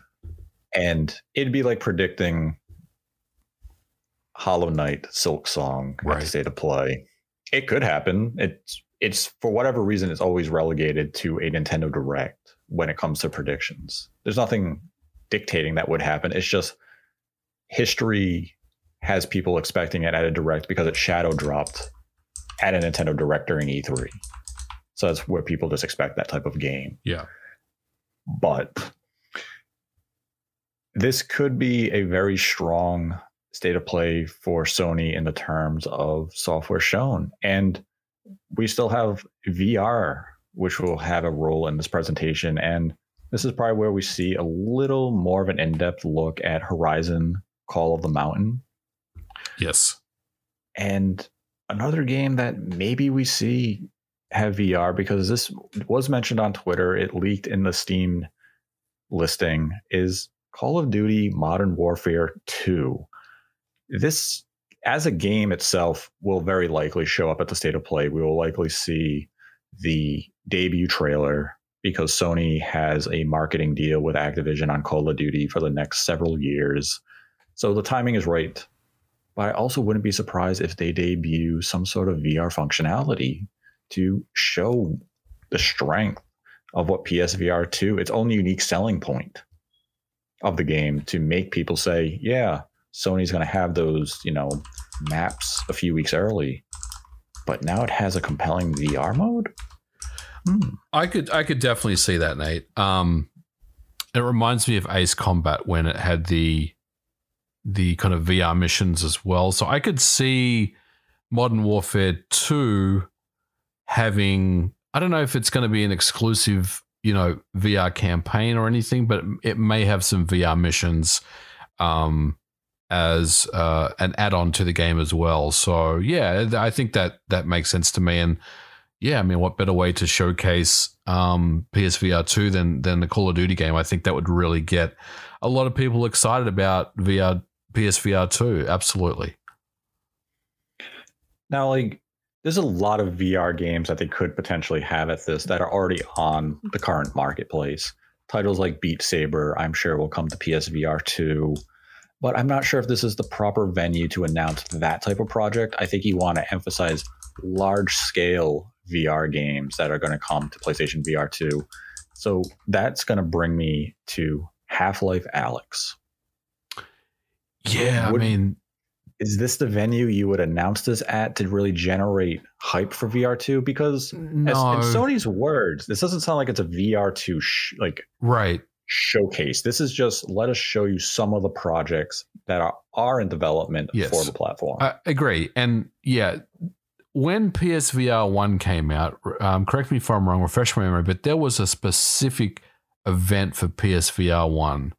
Speaker 1: And it'd be like predicting Hollow Knight Silksong
Speaker 2: Right.
Speaker 1: the state of play. It could happen. It's it's for whatever reason it's always relegated to a Nintendo Direct when it comes to predictions. There's nothing dictating that would happen. It's just history has people expecting it at a direct because it shadow dropped at a Nintendo Direct during E3. So that's where people just expect that type of game
Speaker 2: Yeah.
Speaker 1: but this could be a very strong state of play for Sony in the terms of software shown. And we still have VR, which will have a role in this presentation. And this is probably where we see a little more of an in depth look at Horizon Call of the Mountain.
Speaker 2: Yes.
Speaker 1: And another game that maybe we see have VR because this was mentioned on Twitter, it leaked in the Steam listing, is Call of Duty Modern Warfare 2. This, as a game itself, will very likely show up at the state of play. We will likely see the debut trailer because Sony has a marketing deal with Activision on Call of Duty for the next several years. So the timing is right. But I also wouldn't be surprised if they debut some sort of VR functionality to show the strength of what PSVR 2, its own unique selling point of the game to make people say, yeah, Sony's going to have those, you know, maps a few weeks early, but now it has a compelling VR mode. Hmm.
Speaker 2: I could I could definitely see that, Nate. Um, it reminds me of Ace Combat when it had the the kind of VR missions as well. So I could see Modern Warfare Two having I don't know if it's going to be an exclusive you know VR campaign or anything, but it may have some VR missions um, as uh, an add-on to the game as well. So yeah, I think that that makes sense to me and yeah, I mean, what better way to showcase um, PSVR two than than the Call of Duty game? I think that would really get a lot of people excited about VR PSVR two. Absolutely.
Speaker 1: Now, like, there's a lot of VR games that they could potentially have at this that are already on the current marketplace. Titles like Beat Saber, I'm sure, will come to PSVR 2. But I'm not sure if this is the proper venue to announce that type of project. I think you want to emphasize large scale VR games that are going to come to PlayStation VR 2. So that's going to bring me to Half Life Alyx.
Speaker 2: Yeah,
Speaker 1: Would-
Speaker 2: I mean,
Speaker 1: Is this the venue you would announce this at to really generate hype for VR2? Because
Speaker 2: no,
Speaker 1: as, in Sony's words, this doesn't sound like it's a VR2 sh- like
Speaker 2: right?
Speaker 1: Showcase. This is just let us show you some of the projects that are, are in development
Speaker 2: Yes.
Speaker 1: for the platform.
Speaker 2: I agree, and yeah, when PSVR one came out, um, correct me if I'm wrong, refresh my memory, but there was a specific event for PSVR one.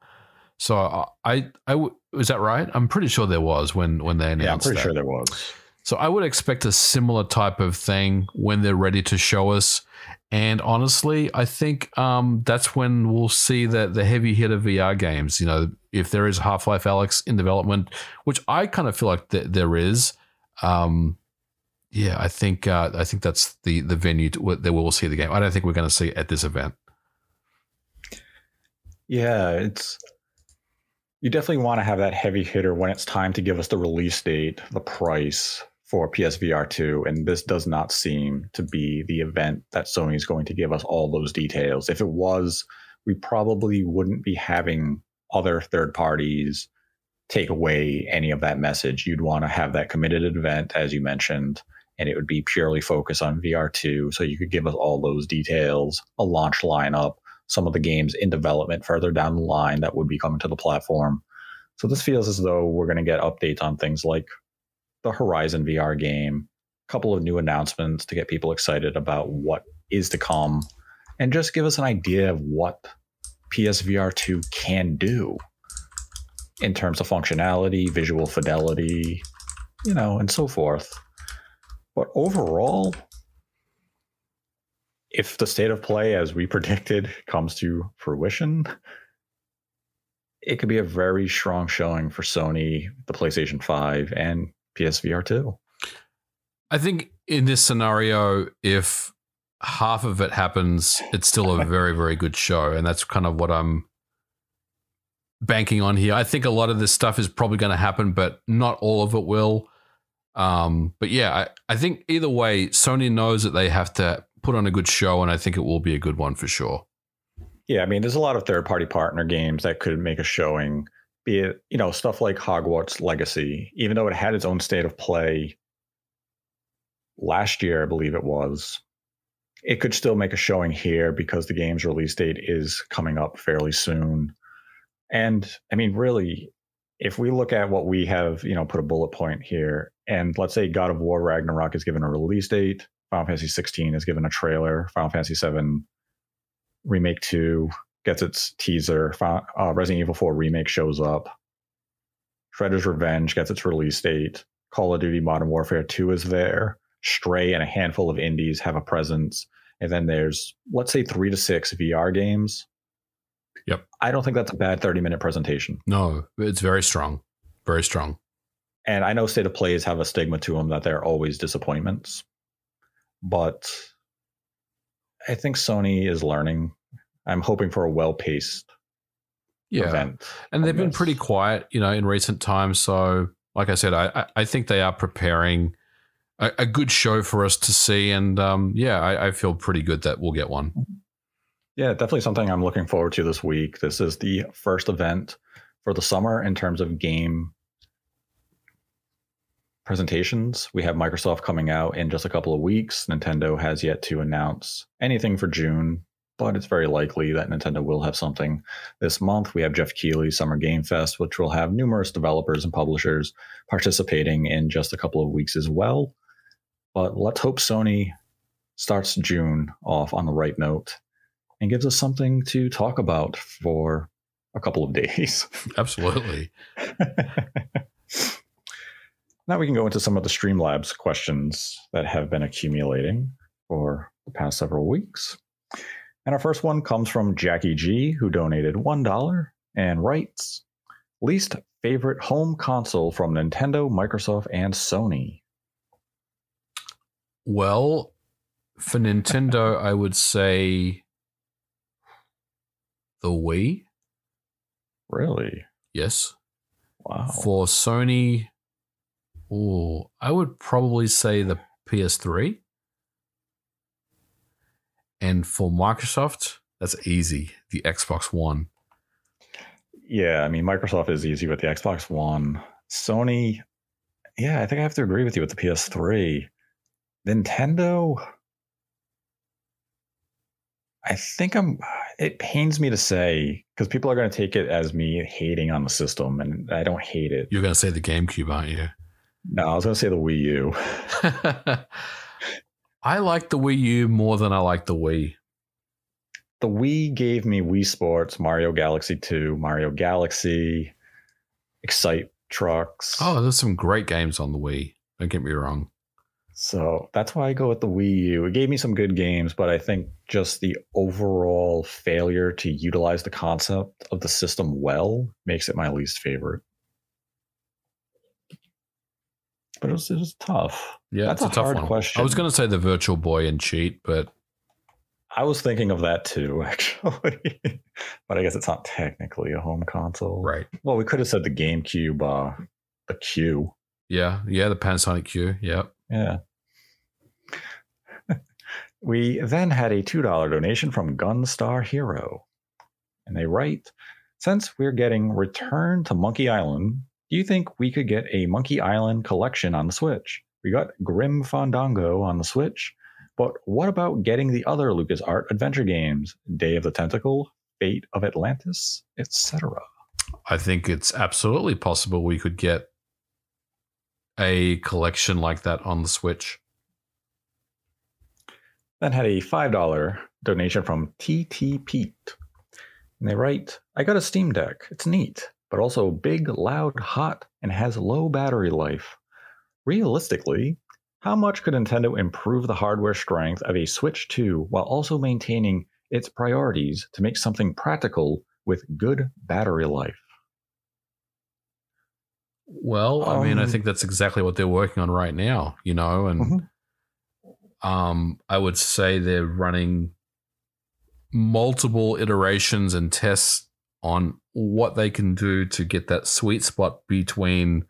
Speaker 2: So I, I was that right? I'm pretty sure there was when when they announced.
Speaker 1: yeah, I'm pretty
Speaker 2: that.
Speaker 1: sure there was.
Speaker 2: So I would expect a similar type of thing when they're ready to show us. And honestly, I think um, that's when we'll see that the heavy hitter VR games. You know, if there is Half Life Alyx in development, which I kind of feel like th- there is. Um, yeah, I think uh, I think that's the the venue to, that we'll see the game. I don't think we're going to see it at this event.
Speaker 1: Yeah, it's you definitely want to have that heavy hitter when it's time to give us the release date, the price for PSVR 2. And this does not seem to be the event that Sony is going to give us all those details. If it was, we probably wouldn't be having other third parties take away any of that message. You'd want to have that committed event, as you mentioned, and it would be purely focused on VR2. So you could give us all those details, a launch lineup, some of the games in development further down the line that would be coming to the platform. So this feels as though we're going to get updates on things like the Horizon VR game, a couple of new announcements to get people excited about what is to come, and just give us an idea of what PSVR 2 can do in terms of functionality, visual fidelity, you know, and so forth. But overall, if the state of play as we predicted comes to fruition, it could be a very strong showing for Sony, the PlayStation 5, and PSVR 2.
Speaker 2: I think in this scenario, if half of it happens, it's still a very, very good show. And that's kind of what I'm banking on here. I think a lot of this stuff is probably going to happen, but not all of it will. Um, but yeah, I, I think either way, Sony knows that they have to put on a good show, and I think it will be a good one for sure.
Speaker 1: Yeah, I mean, there's a lot of third party partner games that could make a showing, be it, you know, stuff like Hogwarts Legacy, even though it had its own state of play last year, I believe it was. It could still make a showing here because the game's release date is coming up fairly soon. And I mean, really, if we look at what we have, you know, put a bullet point here, and let's say God of War Ragnarok is given a release date, Final Fantasy 16 is given a trailer, Final Fantasy 7 Remake 2 gets its teaser, uh, Resident Evil 4 Remake shows up, Shredder's Revenge gets its release date, Call of Duty Modern Warfare 2 is there, Stray and a handful of indies have a presence, and then there's, let's say, three to six VR games
Speaker 2: Yep.
Speaker 1: I don't think that's a bad 30 minute presentation.
Speaker 2: No, it's very strong. Very strong.
Speaker 1: And I know state of plays have a stigma to them that they're always disappointments. But I think Sony is learning. I'm hoping for a well paced
Speaker 2: yeah.
Speaker 1: event.
Speaker 2: And they've been pretty quiet, you know, in recent times. So, like I said, I, I think they are preparing a, a good show for us to see. And um, yeah, I, I feel pretty good that we'll get one.
Speaker 1: Yeah, definitely something I'm looking forward to this week. This is the first event for the summer in terms of game presentations. We have Microsoft coming out in just a couple of weeks. Nintendo has yet to announce anything for June, but it's very likely that Nintendo will have something this month. We have Jeff Keighley Summer Game Fest, which will have numerous developers and publishers participating in just a couple of weeks as well. But let's hope Sony starts June off on the right note and gives us something to talk about for a couple of days.
Speaker 2: Absolutely.
Speaker 1: now we can go into some of the Streamlabs questions that have been accumulating for the past several weeks. And our first one comes from Jackie G, who donated $1 and writes Least favorite home console from Nintendo, Microsoft, and Sony?
Speaker 2: Well, for Nintendo, I would say the Wii.
Speaker 1: Really?
Speaker 2: Yes.
Speaker 1: Wow.
Speaker 2: For Sony, oh, I would probably say the PS3. And for Microsoft, that's easy. The Xbox One.
Speaker 1: Yeah, I mean Microsoft is easy with the Xbox One. Sony, yeah, I think I have to agree with you with the PS3. Nintendo, I think I'm. It pains me to say because people are going to take it as me hating on the system, and I don't hate it.
Speaker 2: You're going to say the GameCube, aren't you?
Speaker 1: No, I was going to say the Wii U.
Speaker 2: I like the Wii U more than I like the Wii.
Speaker 1: The Wii gave me Wii Sports, Mario Galaxy 2, Mario Galaxy, Excite Trucks.
Speaker 2: Oh, there's some great games on the Wii. Don't get me wrong.
Speaker 1: So that's why I go with the Wii U. It gave me some good games, but I think just the overall failure to utilize the concept of the system well makes it my least favorite. But it was, it was tough.
Speaker 2: Yeah,
Speaker 1: that's
Speaker 2: a,
Speaker 1: a,
Speaker 2: tough
Speaker 1: hard
Speaker 2: one.
Speaker 1: question.
Speaker 2: I was going to say the Virtual Boy and cheat, but
Speaker 1: I was thinking of that too, actually. but I guess it's not technically a home console.
Speaker 2: right.
Speaker 1: Well, we could have said the GameCube, uh, the Q.
Speaker 2: Yeah, yeah, the Panasonic Q. Yep.
Speaker 1: Yeah. we then had a $2 donation from Gunstar Hero. And they write Since we're getting Return to Monkey Island, do you think we could get a Monkey Island collection on the Switch? We got Grim Fandango on the Switch, but what about getting the other LucasArts adventure games, Day of the Tentacle, Fate of Atlantis, etc.?
Speaker 2: I think it's absolutely possible we could get a collection like that on the Switch.
Speaker 1: Then had a $5 donation from TT Pete. And they write, I got a Steam Deck. It's neat, but also big, loud, hot, and has low battery life. Realistically, how much could Nintendo improve the hardware strength of a Switch 2 while also maintaining its priorities to make something practical with good battery life?
Speaker 2: Well, I mean, I
Speaker 1: Um,
Speaker 2: think that's exactly what they're working on right now, you know, and
Speaker 1: Mhm.
Speaker 2: um, I would say they're running multiple iterations and tests on what they can do to get that sweet spot between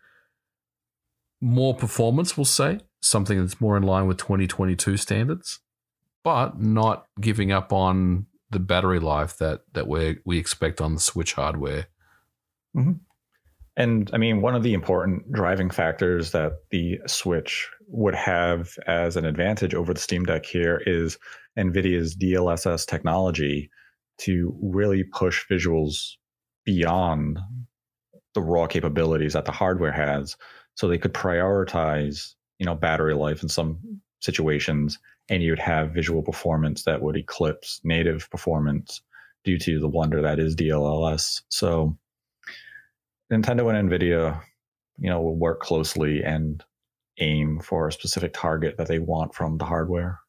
Speaker 2: more performance, we'll say, something that's more in line with 2022 standards, but not giving up on the battery life that that we we expect on the Switch hardware. Mm-hmm.
Speaker 1: And I mean, one of the important driving factors that the Switch would have as an advantage over the Steam Deck here is NVIDIA's DLSS technology to really push visuals beyond the raw capabilities that the hardware has. So they could prioritize, you know, battery life in some situations, and you'd have visual performance that would eclipse native performance due to the wonder that is DLSS. So Nintendo and Nvidia, you know, will work closely and aim for a specific target that they want from the hardware.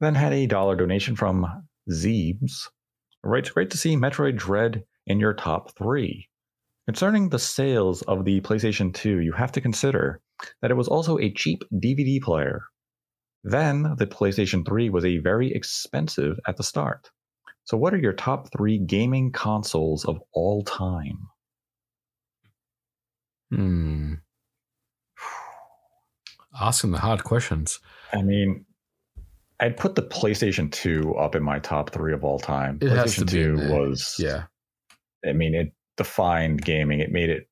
Speaker 1: Then had a dollar donation from Zeebs. Right, great to see Metroid Dread in your top three. Concerning the sales of the PlayStation 2, you have to consider that it was also a cheap DVD player. Then the PlayStation 3 was a very expensive at the start. So, what are your top three gaming consoles of all time?
Speaker 2: Hmm. Asking the hard questions.
Speaker 1: I mean, I'd put the PlayStation 2 up in my top three of all time.
Speaker 2: It
Speaker 1: PlayStation
Speaker 2: has to be
Speaker 1: 2
Speaker 2: there.
Speaker 1: was,
Speaker 2: Yeah.
Speaker 1: I mean, it defined gaming. It made it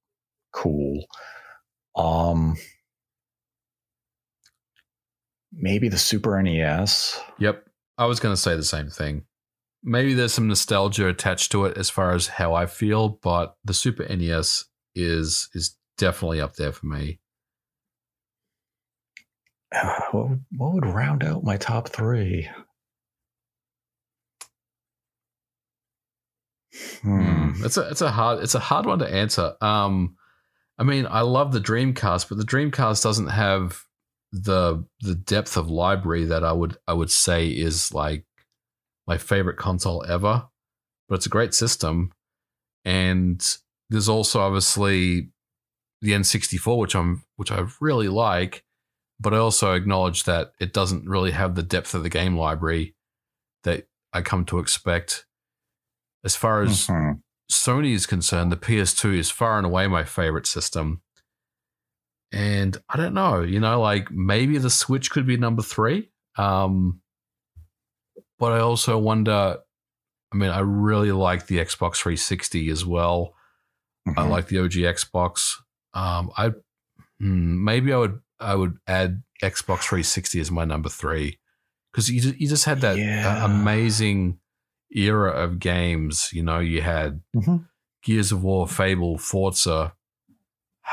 Speaker 1: cool. Um, maybe the Super NES.
Speaker 2: Yep. I was going to say the same thing. Maybe there's some nostalgia attached to it as far as how I feel, but the Super NES is is definitely up there for me.
Speaker 1: What, would, what would round out my top three? Hmm.
Speaker 2: It's a it's a hard it's a hard one to answer. Um, I mean, I love the Dreamcast, but the Dreamcast doesn't have the the depth of library that I would I would say is like my favorite console ever. But it's a great system, and there's also obviously the N64, which I'm which I really like, but I also acknowledge that it doesn't really have the depth of the game library that I come to expect. As far as
Speaker 1: Mhm.
Speaker 2: Sony is concerned, the PS2 is far and away my favorite system. And I don't know, you know, like maybe the Switch could be number three. Um, but I also wonder, I mean, I really like the Xbox 360 as well. I
Speaker 1: Mhm.
Speaker 2: like the OG Xbox. Um, I hmm, maybe I would I would add Xbox 360 as my number three because you you just had that uh,
Speaker 1: Yeah.
Speaker 2: amazing era of games. You know, you had
Speaker 1: Mhm.
Speaker 2: Gears of War, Fable, Forza,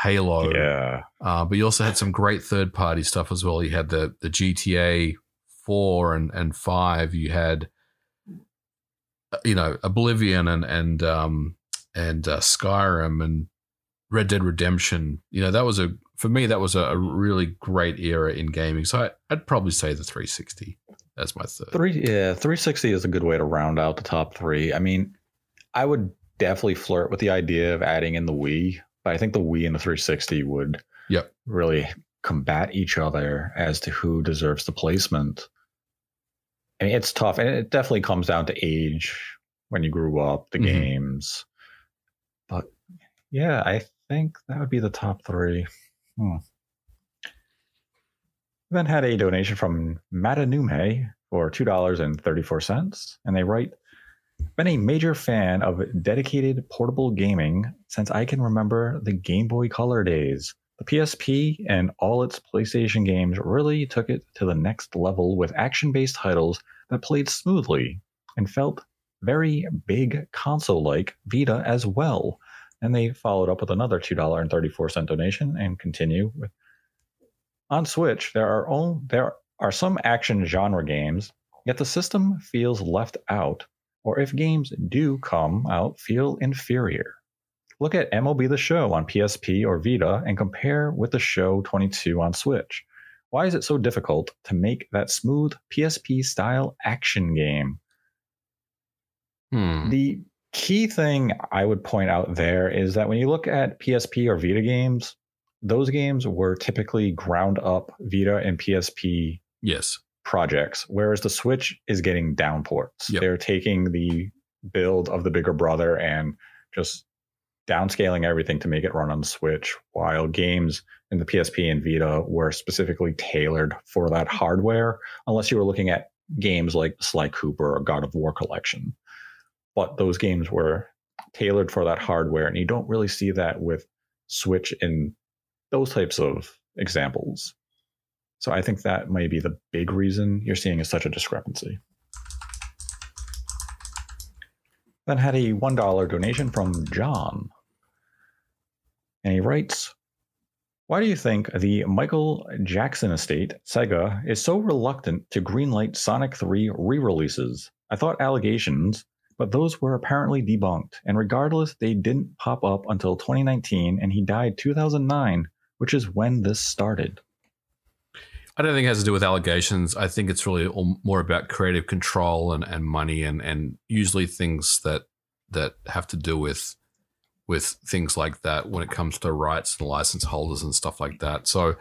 Speaker 2: Halo.
Speaker 1: Yeah.
Speaker 2: Uh, but you also had some great third party stuff as well. You had the the GTA four and and five. You had uh, you know Oblivion and and um and uh, Skyrim and Red Dead Redemption. You know that was a for me that was a, a really great era in gaming. So I, I'd probably say the 360 as my third.
Speaker 1: Three, yeah, 360 is a good way to round out the top three. I mean, I would definitely flirt with the idea of adding in the Wii, but I think the Wii and the 360 would
Speaker 2: Yep.
Speaker 1: really combat each other as to who deserves the placement. I mean, it's tough, and it definitely comes down to age when you grew up, the
Speaker 2: Mhm.
Speaker 1: games. But yeah, I think that would be the top three. Hmm. Then had a donation from Matanume for two dollars and thirty four cents, and they write, "Been a major fan of dedicated portable gaming since I can remember the Game Boy Color days. The PSP and all its PlayStation games really took it to the next level with action based titles that played smoothly and felt very big console like Vita as well." And they followed up with another two dollar and thirty four cent donation and continue with on Switch, there are only, there are some action genre games, yet the system feels left out, or if games do come out, feel inferior. Look at MLB The Show on PSP or Vita and compare with the Show 22 on Switch. Why is it so difficult to make that smooth PSP style action game?
Speaker 2: Hmm.
Speaker 1: The key thing I would point out there is that when you look at PSP or Vita games, those games were typically ground up Vita and PSP
Speaker 2: Yes.
Speaker 1: projects, whereas the Switch is getting downports.
Speaker 2: Yep.
Speaker 1: They're taking the build of the bigger brother and just downscaling everything to make it run on the Switch, while games in the PSP and Vita were specifically tailored for that hardware, unless you were looking at games like Sly Cooper or God of War Collection. But those games were tailored for that hardware, and you don't really see that with Switch in those types of examples. So I think that may be the big reason you're seeing such a discrepancy. Then had a $1 donation from John. And he writes Why do you think the Michael Jackson estate, Sega, is so reluctant to greenlight Sonic 3 re releases? I thought allegations, but those were apparently debunked. And regardless, they didn't pop up until 2019, and he died 2009, which is when this started.
Speaker 2: I don't think it has to do with allegations. I think it's really all- more about creative control and, and money and, and usually things that that have to do with with things like that when it comes to rights and license holders and stuff like that. So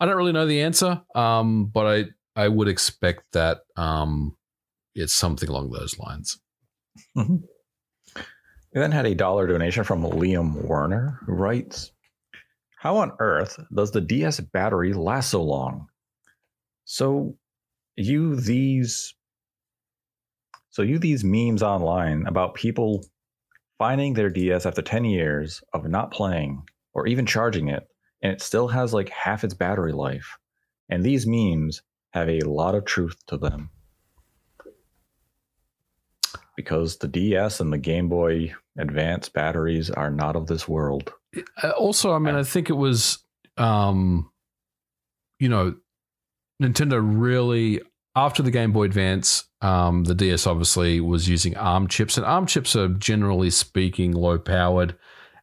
Speaker 2: I don't really know the answer, um, but I I would expect that um, it's something along those lines. Mm-hmm.
Speaker 1: We then had a dollar donation from Liam Werner, who writes How on earth does the DS battery last so long? So you these so you these memes online about people finding their DS after 10 years of not playing or even charging it, and it still has like half its battery life. And these memes have a lot of truth to them. Because the DS and the Game Boy Advance batteries are not of this world.
Speaker 2: Uh, also, I mean, I think it was, um, you know, Nintendo really after the Game Boy Advance, um, the DS obviously was using ARM chips, and ARM chips are generally speaking low powered,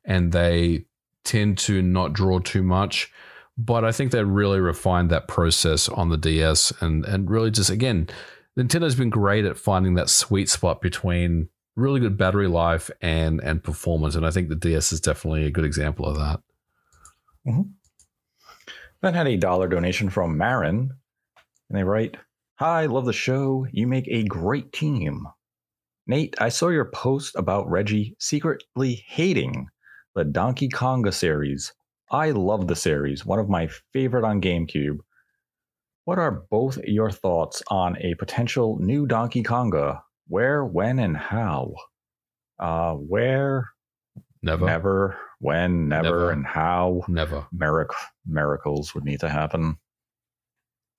Speaker 2: and they tend to not draw too much. But I think they really refined that process on the DS, and and really just again, Nintendo's been great at finding that sweet spot between really good battery life and and performance, and I think the DS is definitely a good example of that. Mm-hmm.
Speaker 1: Then had a dollar donation from Marin, and they write, Hi, love the show. You make a great team. Nate, I saw your post about Reggie secretly hating the Donkey Konga series. I love the series, one of my favorite on GameCube. What are both your thoughts on a potential new Donkey Konga? Where, when, and how? Uh, where,
Speaker 2: Never,
Speaker 1: never, when, never,
Speaker 2: Never.
Speaker 1: and how?
Speaker 2: never.
Speaker 1: Mirac- miracles would need to happen.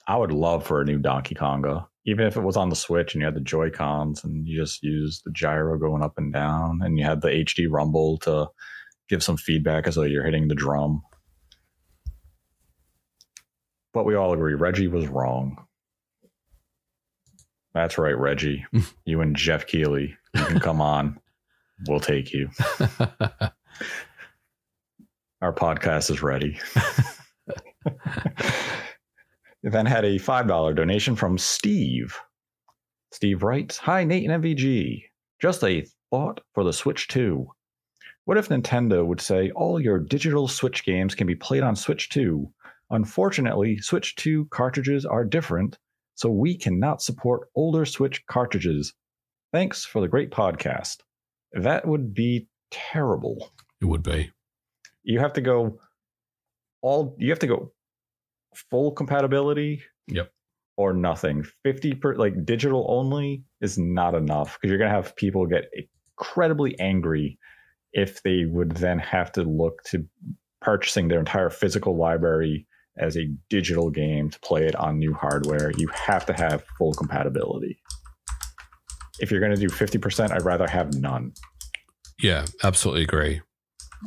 Speaker 1: I would love for a new Donkey Konga, even if it was on the Switch and you had the Joy Cons and you just used the gyro going up and down, and you had the HD Rumble to give some feedback as though you're hitting the drum. But we all agree Reggie was wrong. That's right, Reggie. you and Jeff Keighley, you can come on. We'll take you. Our podcast is ready. then had a $5 donation from Steve. Steve writes Hi, Nate and MVG. Just a thought for the Switch 2. What if Nintendo would say all your digital Switch games can be played on Switch 2? Unfortunately, Switch 2 cartridges are different, so we cannot support older Switch cartridges. Thanks for the great podcast. That would be terrible
Speaker 2: It would be.
Speaker 1: you have to go all you have to go full compatibility
Speaker 2: Yep.
Speaker 1: or nothing 50 per like digital only is not enough because you're going to have people get incredibly angry if they would then have to look to purchasing their entire physical library as a digital game to play it on new hardware you have to have full compatibility if you're going to do 50% i'd rather have none
Speaker 2: Yeah, absolutely agree.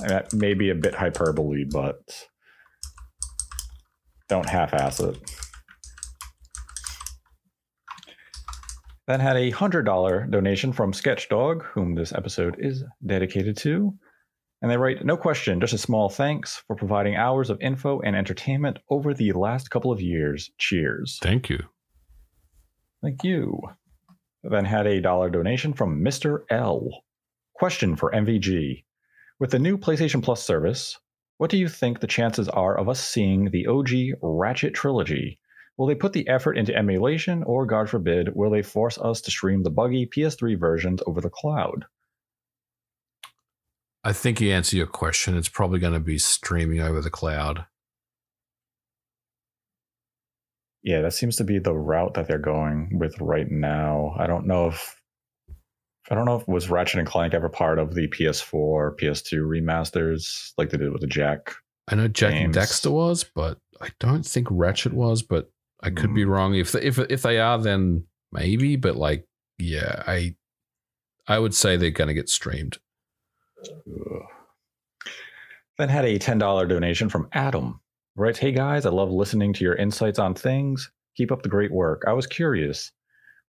Speaker 1: and that may be a bit hyperbole, but don't half ass it. Then had a $100 donation from Sketchdog, whom this episode is dedicated to. And they write, No question, just a small thanks for providing hours of info and entertainment over the last couple of years. Cheers.
Speaker 2: Thank you.
Speaker 1: Thank you. Then had a dollar donation from Mr. L. Question for MVG. With the new PlayStation Plus service, what do you think the chances are of us seeing the OG Ratchet trilogy? Will they put the effort into emulation, or God forbid, will they force us to stream the buggy PS3 versions over the cloud?
Speaker 2: I think you answer your question. It's probably going to be streaming over the cloud.
Speaker 1: Yeah, that seems to be the route that they're going with right now. I don't know if I don't know if was Ratchet and Clank ever part of the PS4, PS2 remasters like they did with the Jak.
Speaker 2: I know Jak games. and Daxter was, but I don't think Ratchet was. But I could mm. be wrong. If if if they are, then maybe. But like, yeah, I I would say they're going to get streamed.
Speaker 1: Then had a ten dollar donation from Adam. Right, hey guys, I love listening to your insights on things. Keep up the great work. I was curious,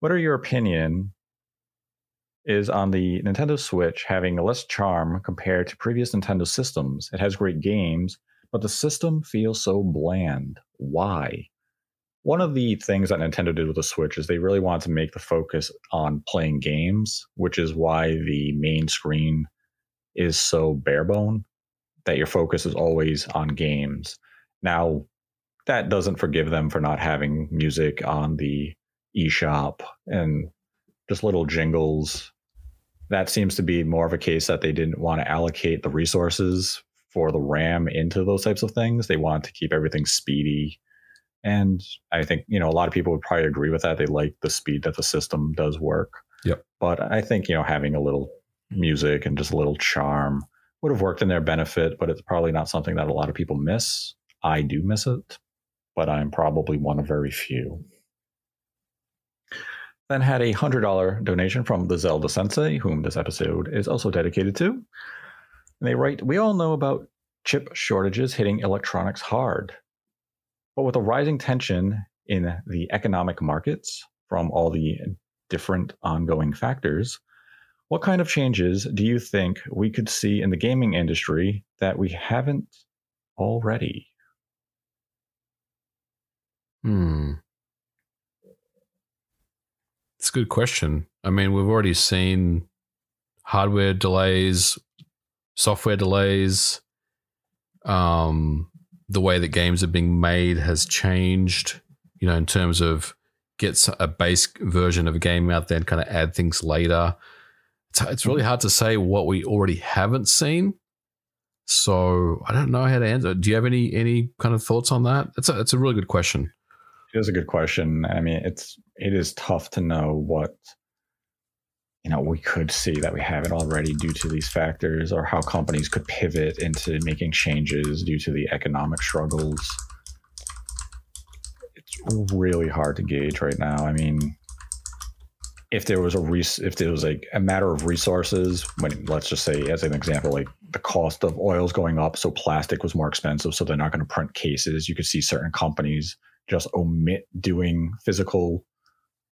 Speaker 1: what are your opinion is on the Nintendo Switch having less charm compared to previous Nintendo systems. It has great games, but the system feels so bland. Why? One of the things that Nintendo did with the Switch is they really wanted to make the focus on playing games, which is why the main screen is so barebone that your focus is always on games. Now, that doesn't forgive them for not having music on the eShop and just little jingles that seems to be more of a case that they didn't want to allocate the resources for the RAM into those types of things. They want to keep everything speedy. And I think, you know, a lot of people would probably agree with that. They like the speed that the system does work.
Speaker 2: Yep.
Speaker 1: But I think, you know, having a little music and just a little charm would have worked in their benefit, but it's probably not something that a lot of people miss. I do miss it, but I'm probably one of very few then had a $100 donation from the Zelda Sensei, whom this episode is also dedicated to. And they write We all know about chip shortages hitting electronics hard. But with a rising tension in the economic markets from all the different ongoing factors, what kind of changes do you think we could see in the gaming industry that we haven't already?
Speaker 2: Hmm. It's a good question. I mean, we've already seen hardware delays, software delays. Um, the way that games are being made has changed. You know, in terms of gets a base version of a game out there and kind of add things later. It's, it's really hard to say what we already haven't seen. So I don't know how to answer. Do you have any any kind of thoughts on that? It's a it's a really good question.
Speaker 1: It is a good question. I mean, it's it is tough to know what you know we could see that we haven't already due to these factors, or how companies could pivot into making changes due to the economic struggles. It's really hard to gauge right now. I mean, if there was a res- if there was like a matter of resources, when let's just say as an example, like the cost of oils going up, so plastic was more expensive, so they're not going to print cases. You could see certain companies just omit doing physical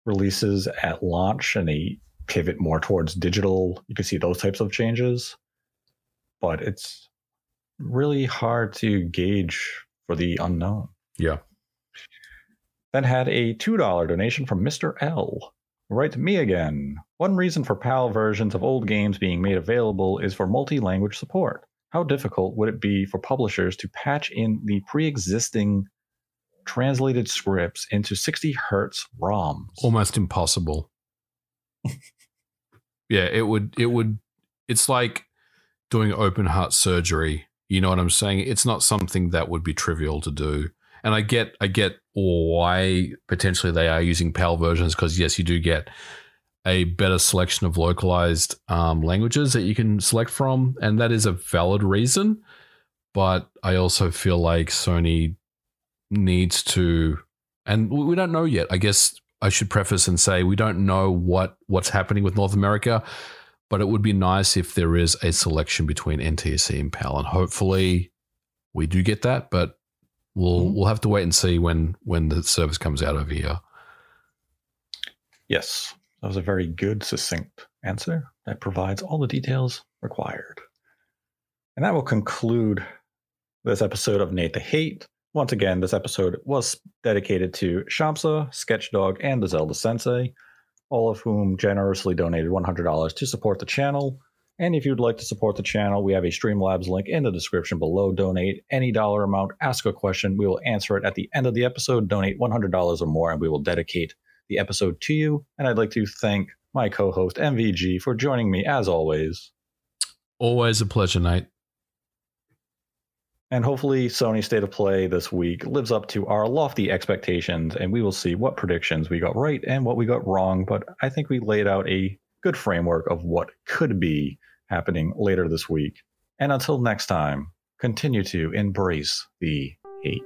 Speaker 1: releases at launch and they pivot more towards digital. You can see those types of changes, but it's really hard to gauge for the unknown.
Speaker 2: Yeah.
Speaker 1: Then had a $2 donation from Mr. L. Right, to me again. One reason for PAL versions of old games being made available is for multi language support. How difficult would it be for publishers to patch in the pre existing translated scripts into 60 hertz ROMs.
Speaker 2: Almost impossible. yeah, it would it would it's like doing open heart surgery. You know what I'm saying? It's not something that would be trivial to do. And I get I get why potentially they are using PAL versions because yes, you do get a better selection of localized um, languages that you can select from, and that is a valid reason. But I also feel like Sony needs to, and we don't know yet. I guess I should preface and say we don't know what what's happening with North America, but it would be nice if there is a selection between NTSC and PAL, and hopefully we do get that. But we'll mm-hmm. we'll have to wait and see when when the service comes out over here.
Speaker 1: Yes, that was a very good, succinct answer that provides all the details required. And that will conclude this episode of Nate the Hate. Once again, this episode was dedicated to Shamsa, Sketchdog, and the Zelda Sensei, all of whom generously donated $100 to support the channel And if you'd like to support the channel, we have a Streamlabs link in the description below. Donate any dollar amount, ask a question. We will answer it at the end of the episode. Donate $100 or more, and we will dedicate the episode to you. And I'd like to thank my co host, MVG, for joining me as always.
Speaker 2: Always a pleasure, Nate.
Speaker 1: And hopefully, Sony State of Play this week lives up to our lofty expectations, and we will see what predictions we got right and what we got wrong. But I think we laid out a good framework of what could be happening later this week. And until next time, continue to embrace the hate.